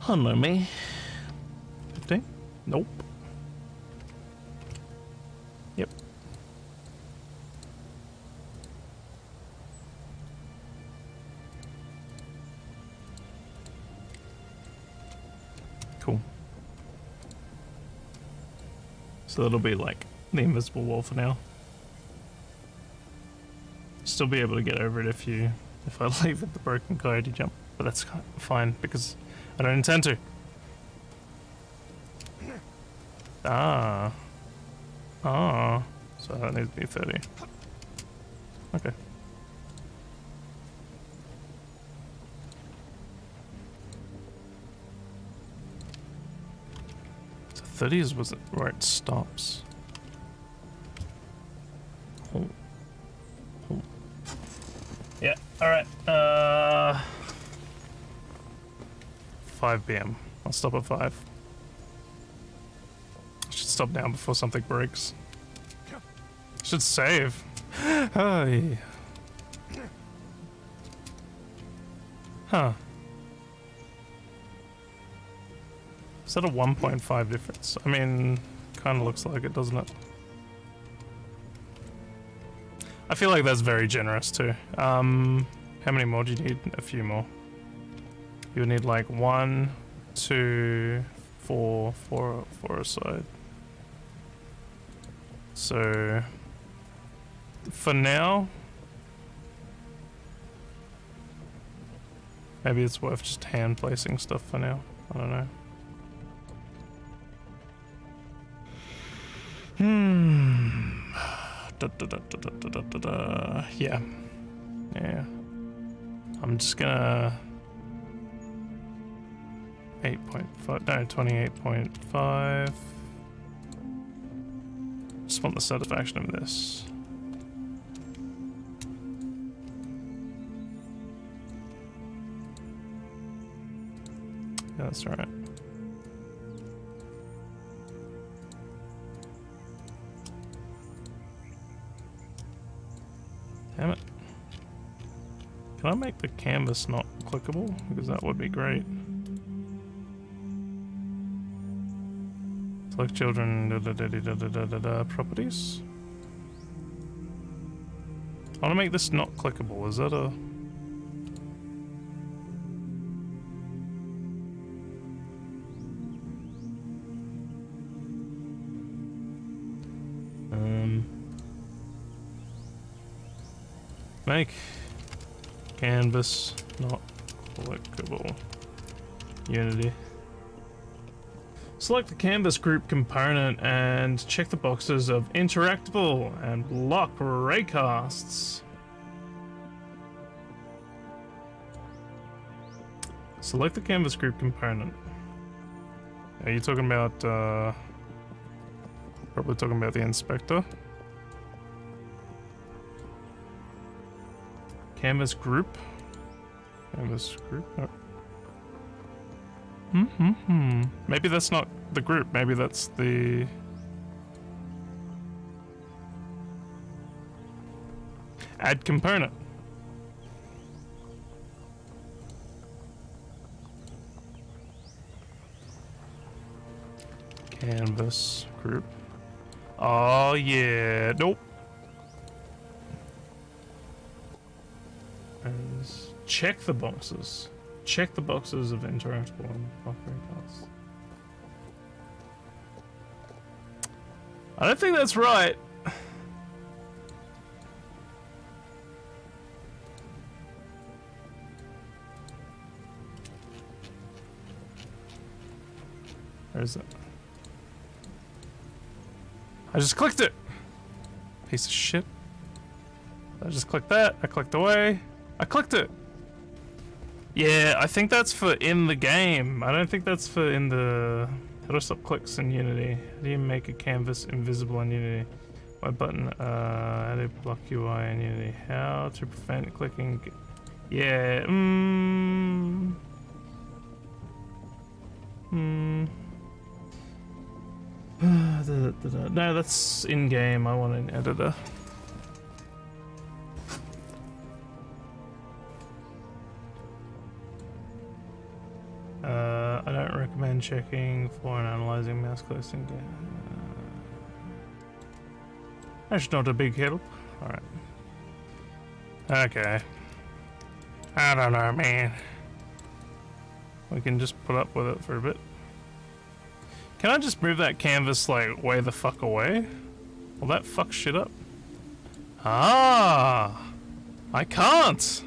Hello, me. 15? Nope. So that'll be like the invisible wall for now. Still be able to get over it if you if I leave at the broken coyote jump, but that's fine because I don't intend to. Ah. Ah. So that needs to be 30. Okay. So 30 is was it where it stops. Oh. Oh. Yeah, alright. Uh 5 p.m. I'll stop at 5. I should stop now before something breaks. I Should save. Hi. Huh. Is that a 1.5 difference? I mean, kind of looks like it, doesn't it? I feel like that's very generous too. Um, how many more do you need? A few more. You would need like one, two, four, four, four aside. So, for now, maybe it's worth just hand placing stuff for now. I don't know. Hmm. Da, da, da, da, da, da, da, da. Yeah. Yeah. I'm just gonna. 8.5, no, 28.5. Just want the satisfaction of this. Yeah, that's right. Can I make the canvas not clickable? Because that would be great. Select children da, da, da, da, da, da, da, da, properties. I want to make this not clickable. Is that a um make canvas not clickable. Unity. Select the canvas group component and check the boxes of interactable and block raycasts. Select the canvas group component. Are you talking about, uh, probably talking about the inspector? Canvas group? Canvas group? No. Hmm, hmm, hmm. Maybe that's not the group. Maybe that's the. Add component. Canvas group. Oh yeah. Nope. Check the boxes. Check the boxes of interactable and operate cards. I don't think that's right. Where is it? I just clicked it! Piece of shit. I just clicked that. I clicked away. I clicked it. Yeah, I think that's for in the game. I don't think that's for in the... How do I stop clicks in Unity? How do you make a canvas invisible in Unity? My button, uh, how to block UI in Unity? How to prevent clicking? Yeah, mmm... Hmm. no, that's in game. I want an editor. Checking for and analyzing mouse clicks in game. That's not a big help. Alright. Okay. I don't know, man. We can just put up with it for a bit. Can I just move that canvas, like, way the fuck away? Will that fuck shit up? Ah! I can't!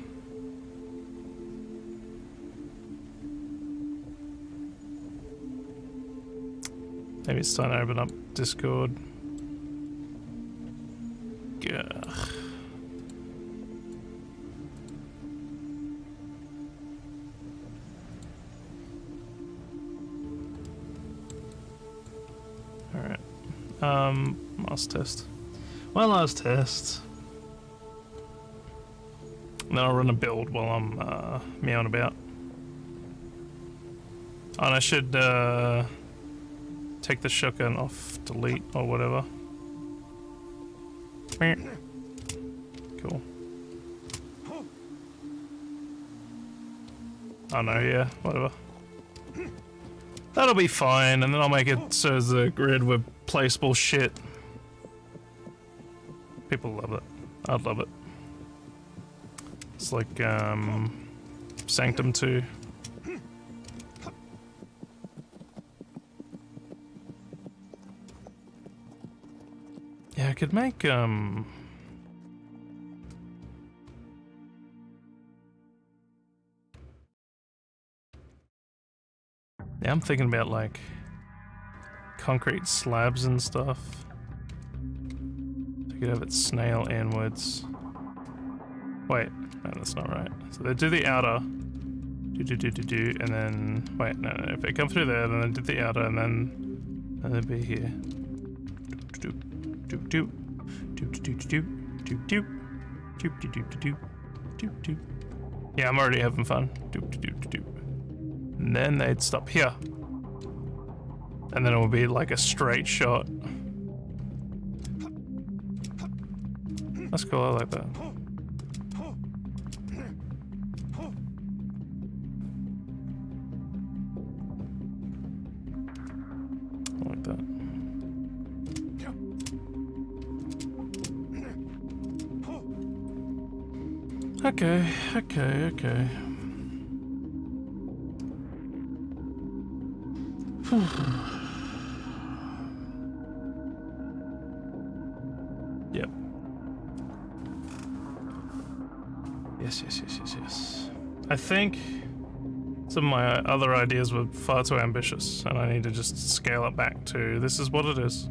Maybe it's time to open up Discord. Ugh. Alright. Um, last test. One last test. Then I'll run a build while I'm uh, meowing about. And I should uh, take the shotgun off delete or whatever. Cool. Oh no, yeah, whatever. That'll be fine, and then I'll make it so the grid with placeable shit. People love it. I'd love it. It's like, um, Sanctum 2. Could make, um... Yeah, I'm thinking about like concrete slabs and stuff. So you could have it snail inwards. Wait, no, that's not right. So they do the outer, do do do do do, and then wait, no, no. If they come through there, then they do the outer, and then and they'd be here doop. Doop doop doop doop doop. Doop doop doop doop doop doop. Yeah, I'm already having fun. Doop doop doop. And then they'd stop here. And then it would be like a straight shot. That's cool, I like that. Okay, okay, okay. yep. Yes, yes, yes, yes, yes. I think some of my other ideas were far too ambitious, and I need to just scale it back to this is what it is.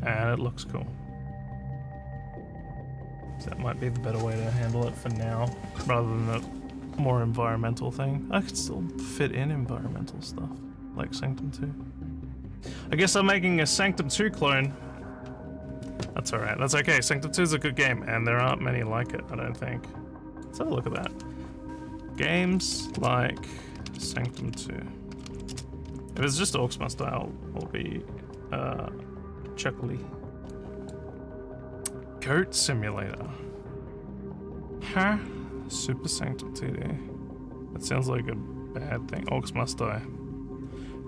And it looks cool. Might be the better way to handle it for now, rather than the more environmental thing. I could still fit in environmental stuff like Sanctum 2. I guess I'm making a Sanctum 2 clone. That's alright, that's okay. Sanctum 2 is a good game, and there aren't many like it, I don't think. Let's have a look at that. Games like Sanctum 2. If it's just Orcs Must Die, I'll, I'll be uh, chuckly. Goat Simulator. Huh? Super Sanctum TD. That sounds like a bad thing. Orcs must die.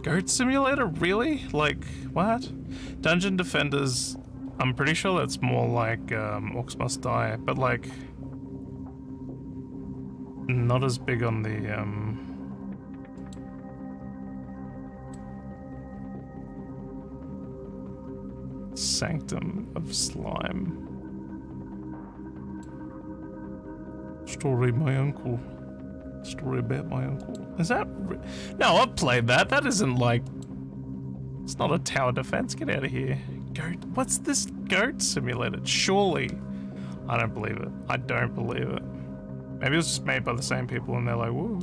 Goat Simulator? Really? Like, what? Dungeon Defenders. I'm pretty sure that's more like um, Orcs Must Die, but like. Not as big on the. Um, Sanctum of Slime. Story my uncle. Story about my uncle. Is that? No, I've played that. That isn't like. It's not a tower defense. Get out of here. Goat. What's this goat simulator? Surely. I don't believe it. I don't believe it. Maybe it was just made by the same people and they're like, woo.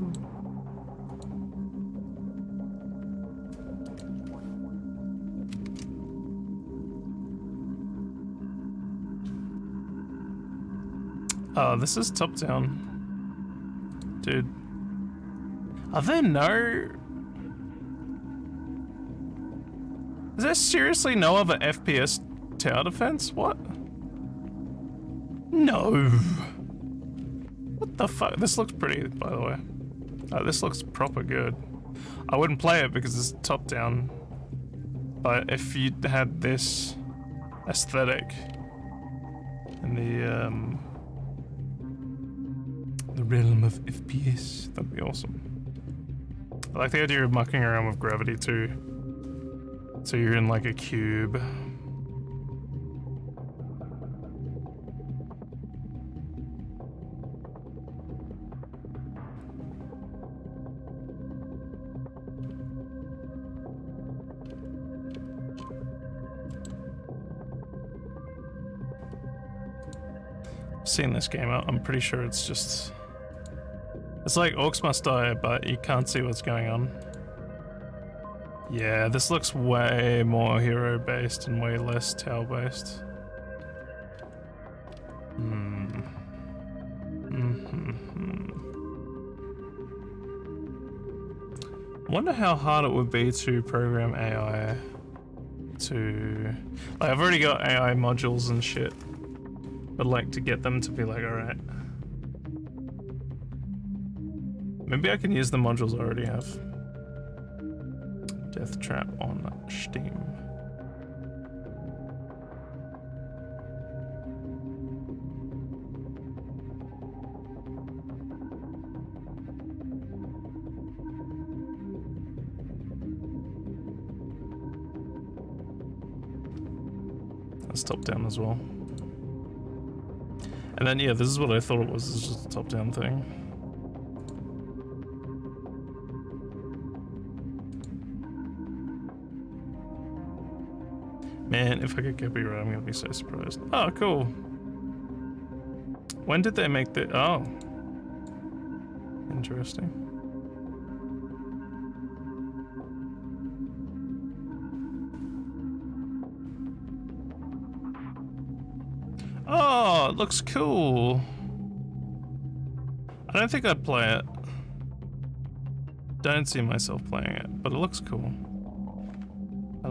Oh, this is top down. Dude. Are there no... Is there seriously no other FPS tower defense? What? No. What the fuck? This looks pretty, by the way. Oh, this looks proper good. I wouldn't play it because it's top down. But if you had this aesthetic in the um, the realm of FPS, that'd be awesome. I like the idea of mucking around with gravity too. So you're in like a cube. Seen this game out, I'm pretty sure it's just. It's like Orcs Must Die, but you can't see what's going on. Yeah, this looks way more hero based and way less tower based. Hmm. Mm-hmm. Wonder how hard it would be to program AI to. Like, I've already got AI modules and shit, but like to get them to be like, alright. Maybe I can use the modules I already have. Death Trap on Steam. That's top down as well. And then yeah, this is what I thought it was, it's just a top down thing. If I could get copyright, I'm gonna be so surprised. Oh, cool. When did they make the? Oh, interesting. Oh, it looks cool. I don't think I'd play it. Don't see myself playing it, but it looks cool.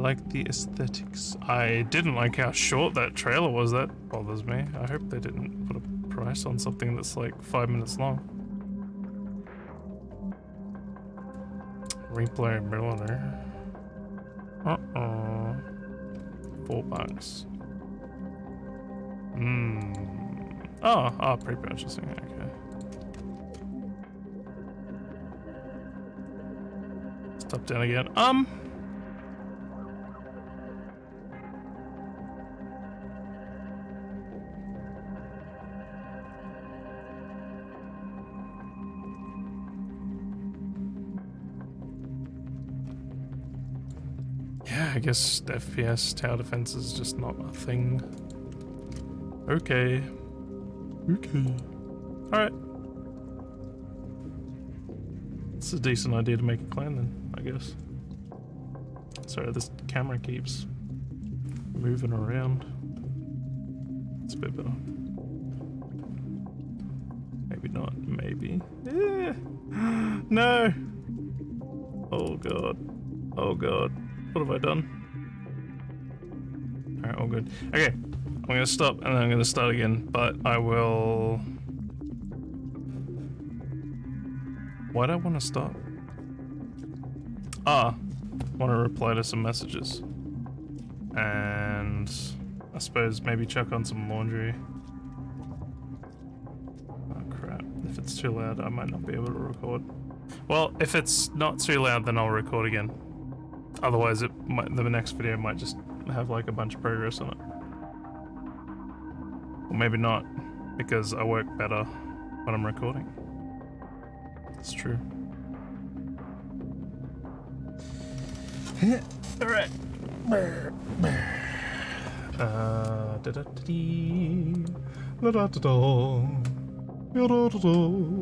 I like the aesthetics. I didn't like how short that trailer was. That bothers me. I hope they didn't put a price on something that's like five minutes long. Replayability. Uh-oh. Four bucks. Hmm. Oh, oh, pre-purchasing. Okay. Stop down again. Um. Guess FPS tower defense is just not a thing. Okay. Okay. Alright. It's a decent idea to make a clan then, I guess. Sorry, this camera keeps moving around. It's a bit better. Maybe not, maybe. Yeah. No! Oh god. Oh god. What have I done? Alright, all good. Okay, I'm gonna stop and then I'm gonna start again, but I will Why do I want to stop? Ah, want to reply to some messages. And I suppose maybe chuck on some laundry. Oh crap. If it's too loud, I might not be able to record. Well, if it's not too loud, then I'll record again. Otherwise, it might, the next video might just have like a bunch of progress on it. Or maybe not, because I work better when I'm recording. It's true. Alright. Uh, da da da dee, la da da da, ya da da da.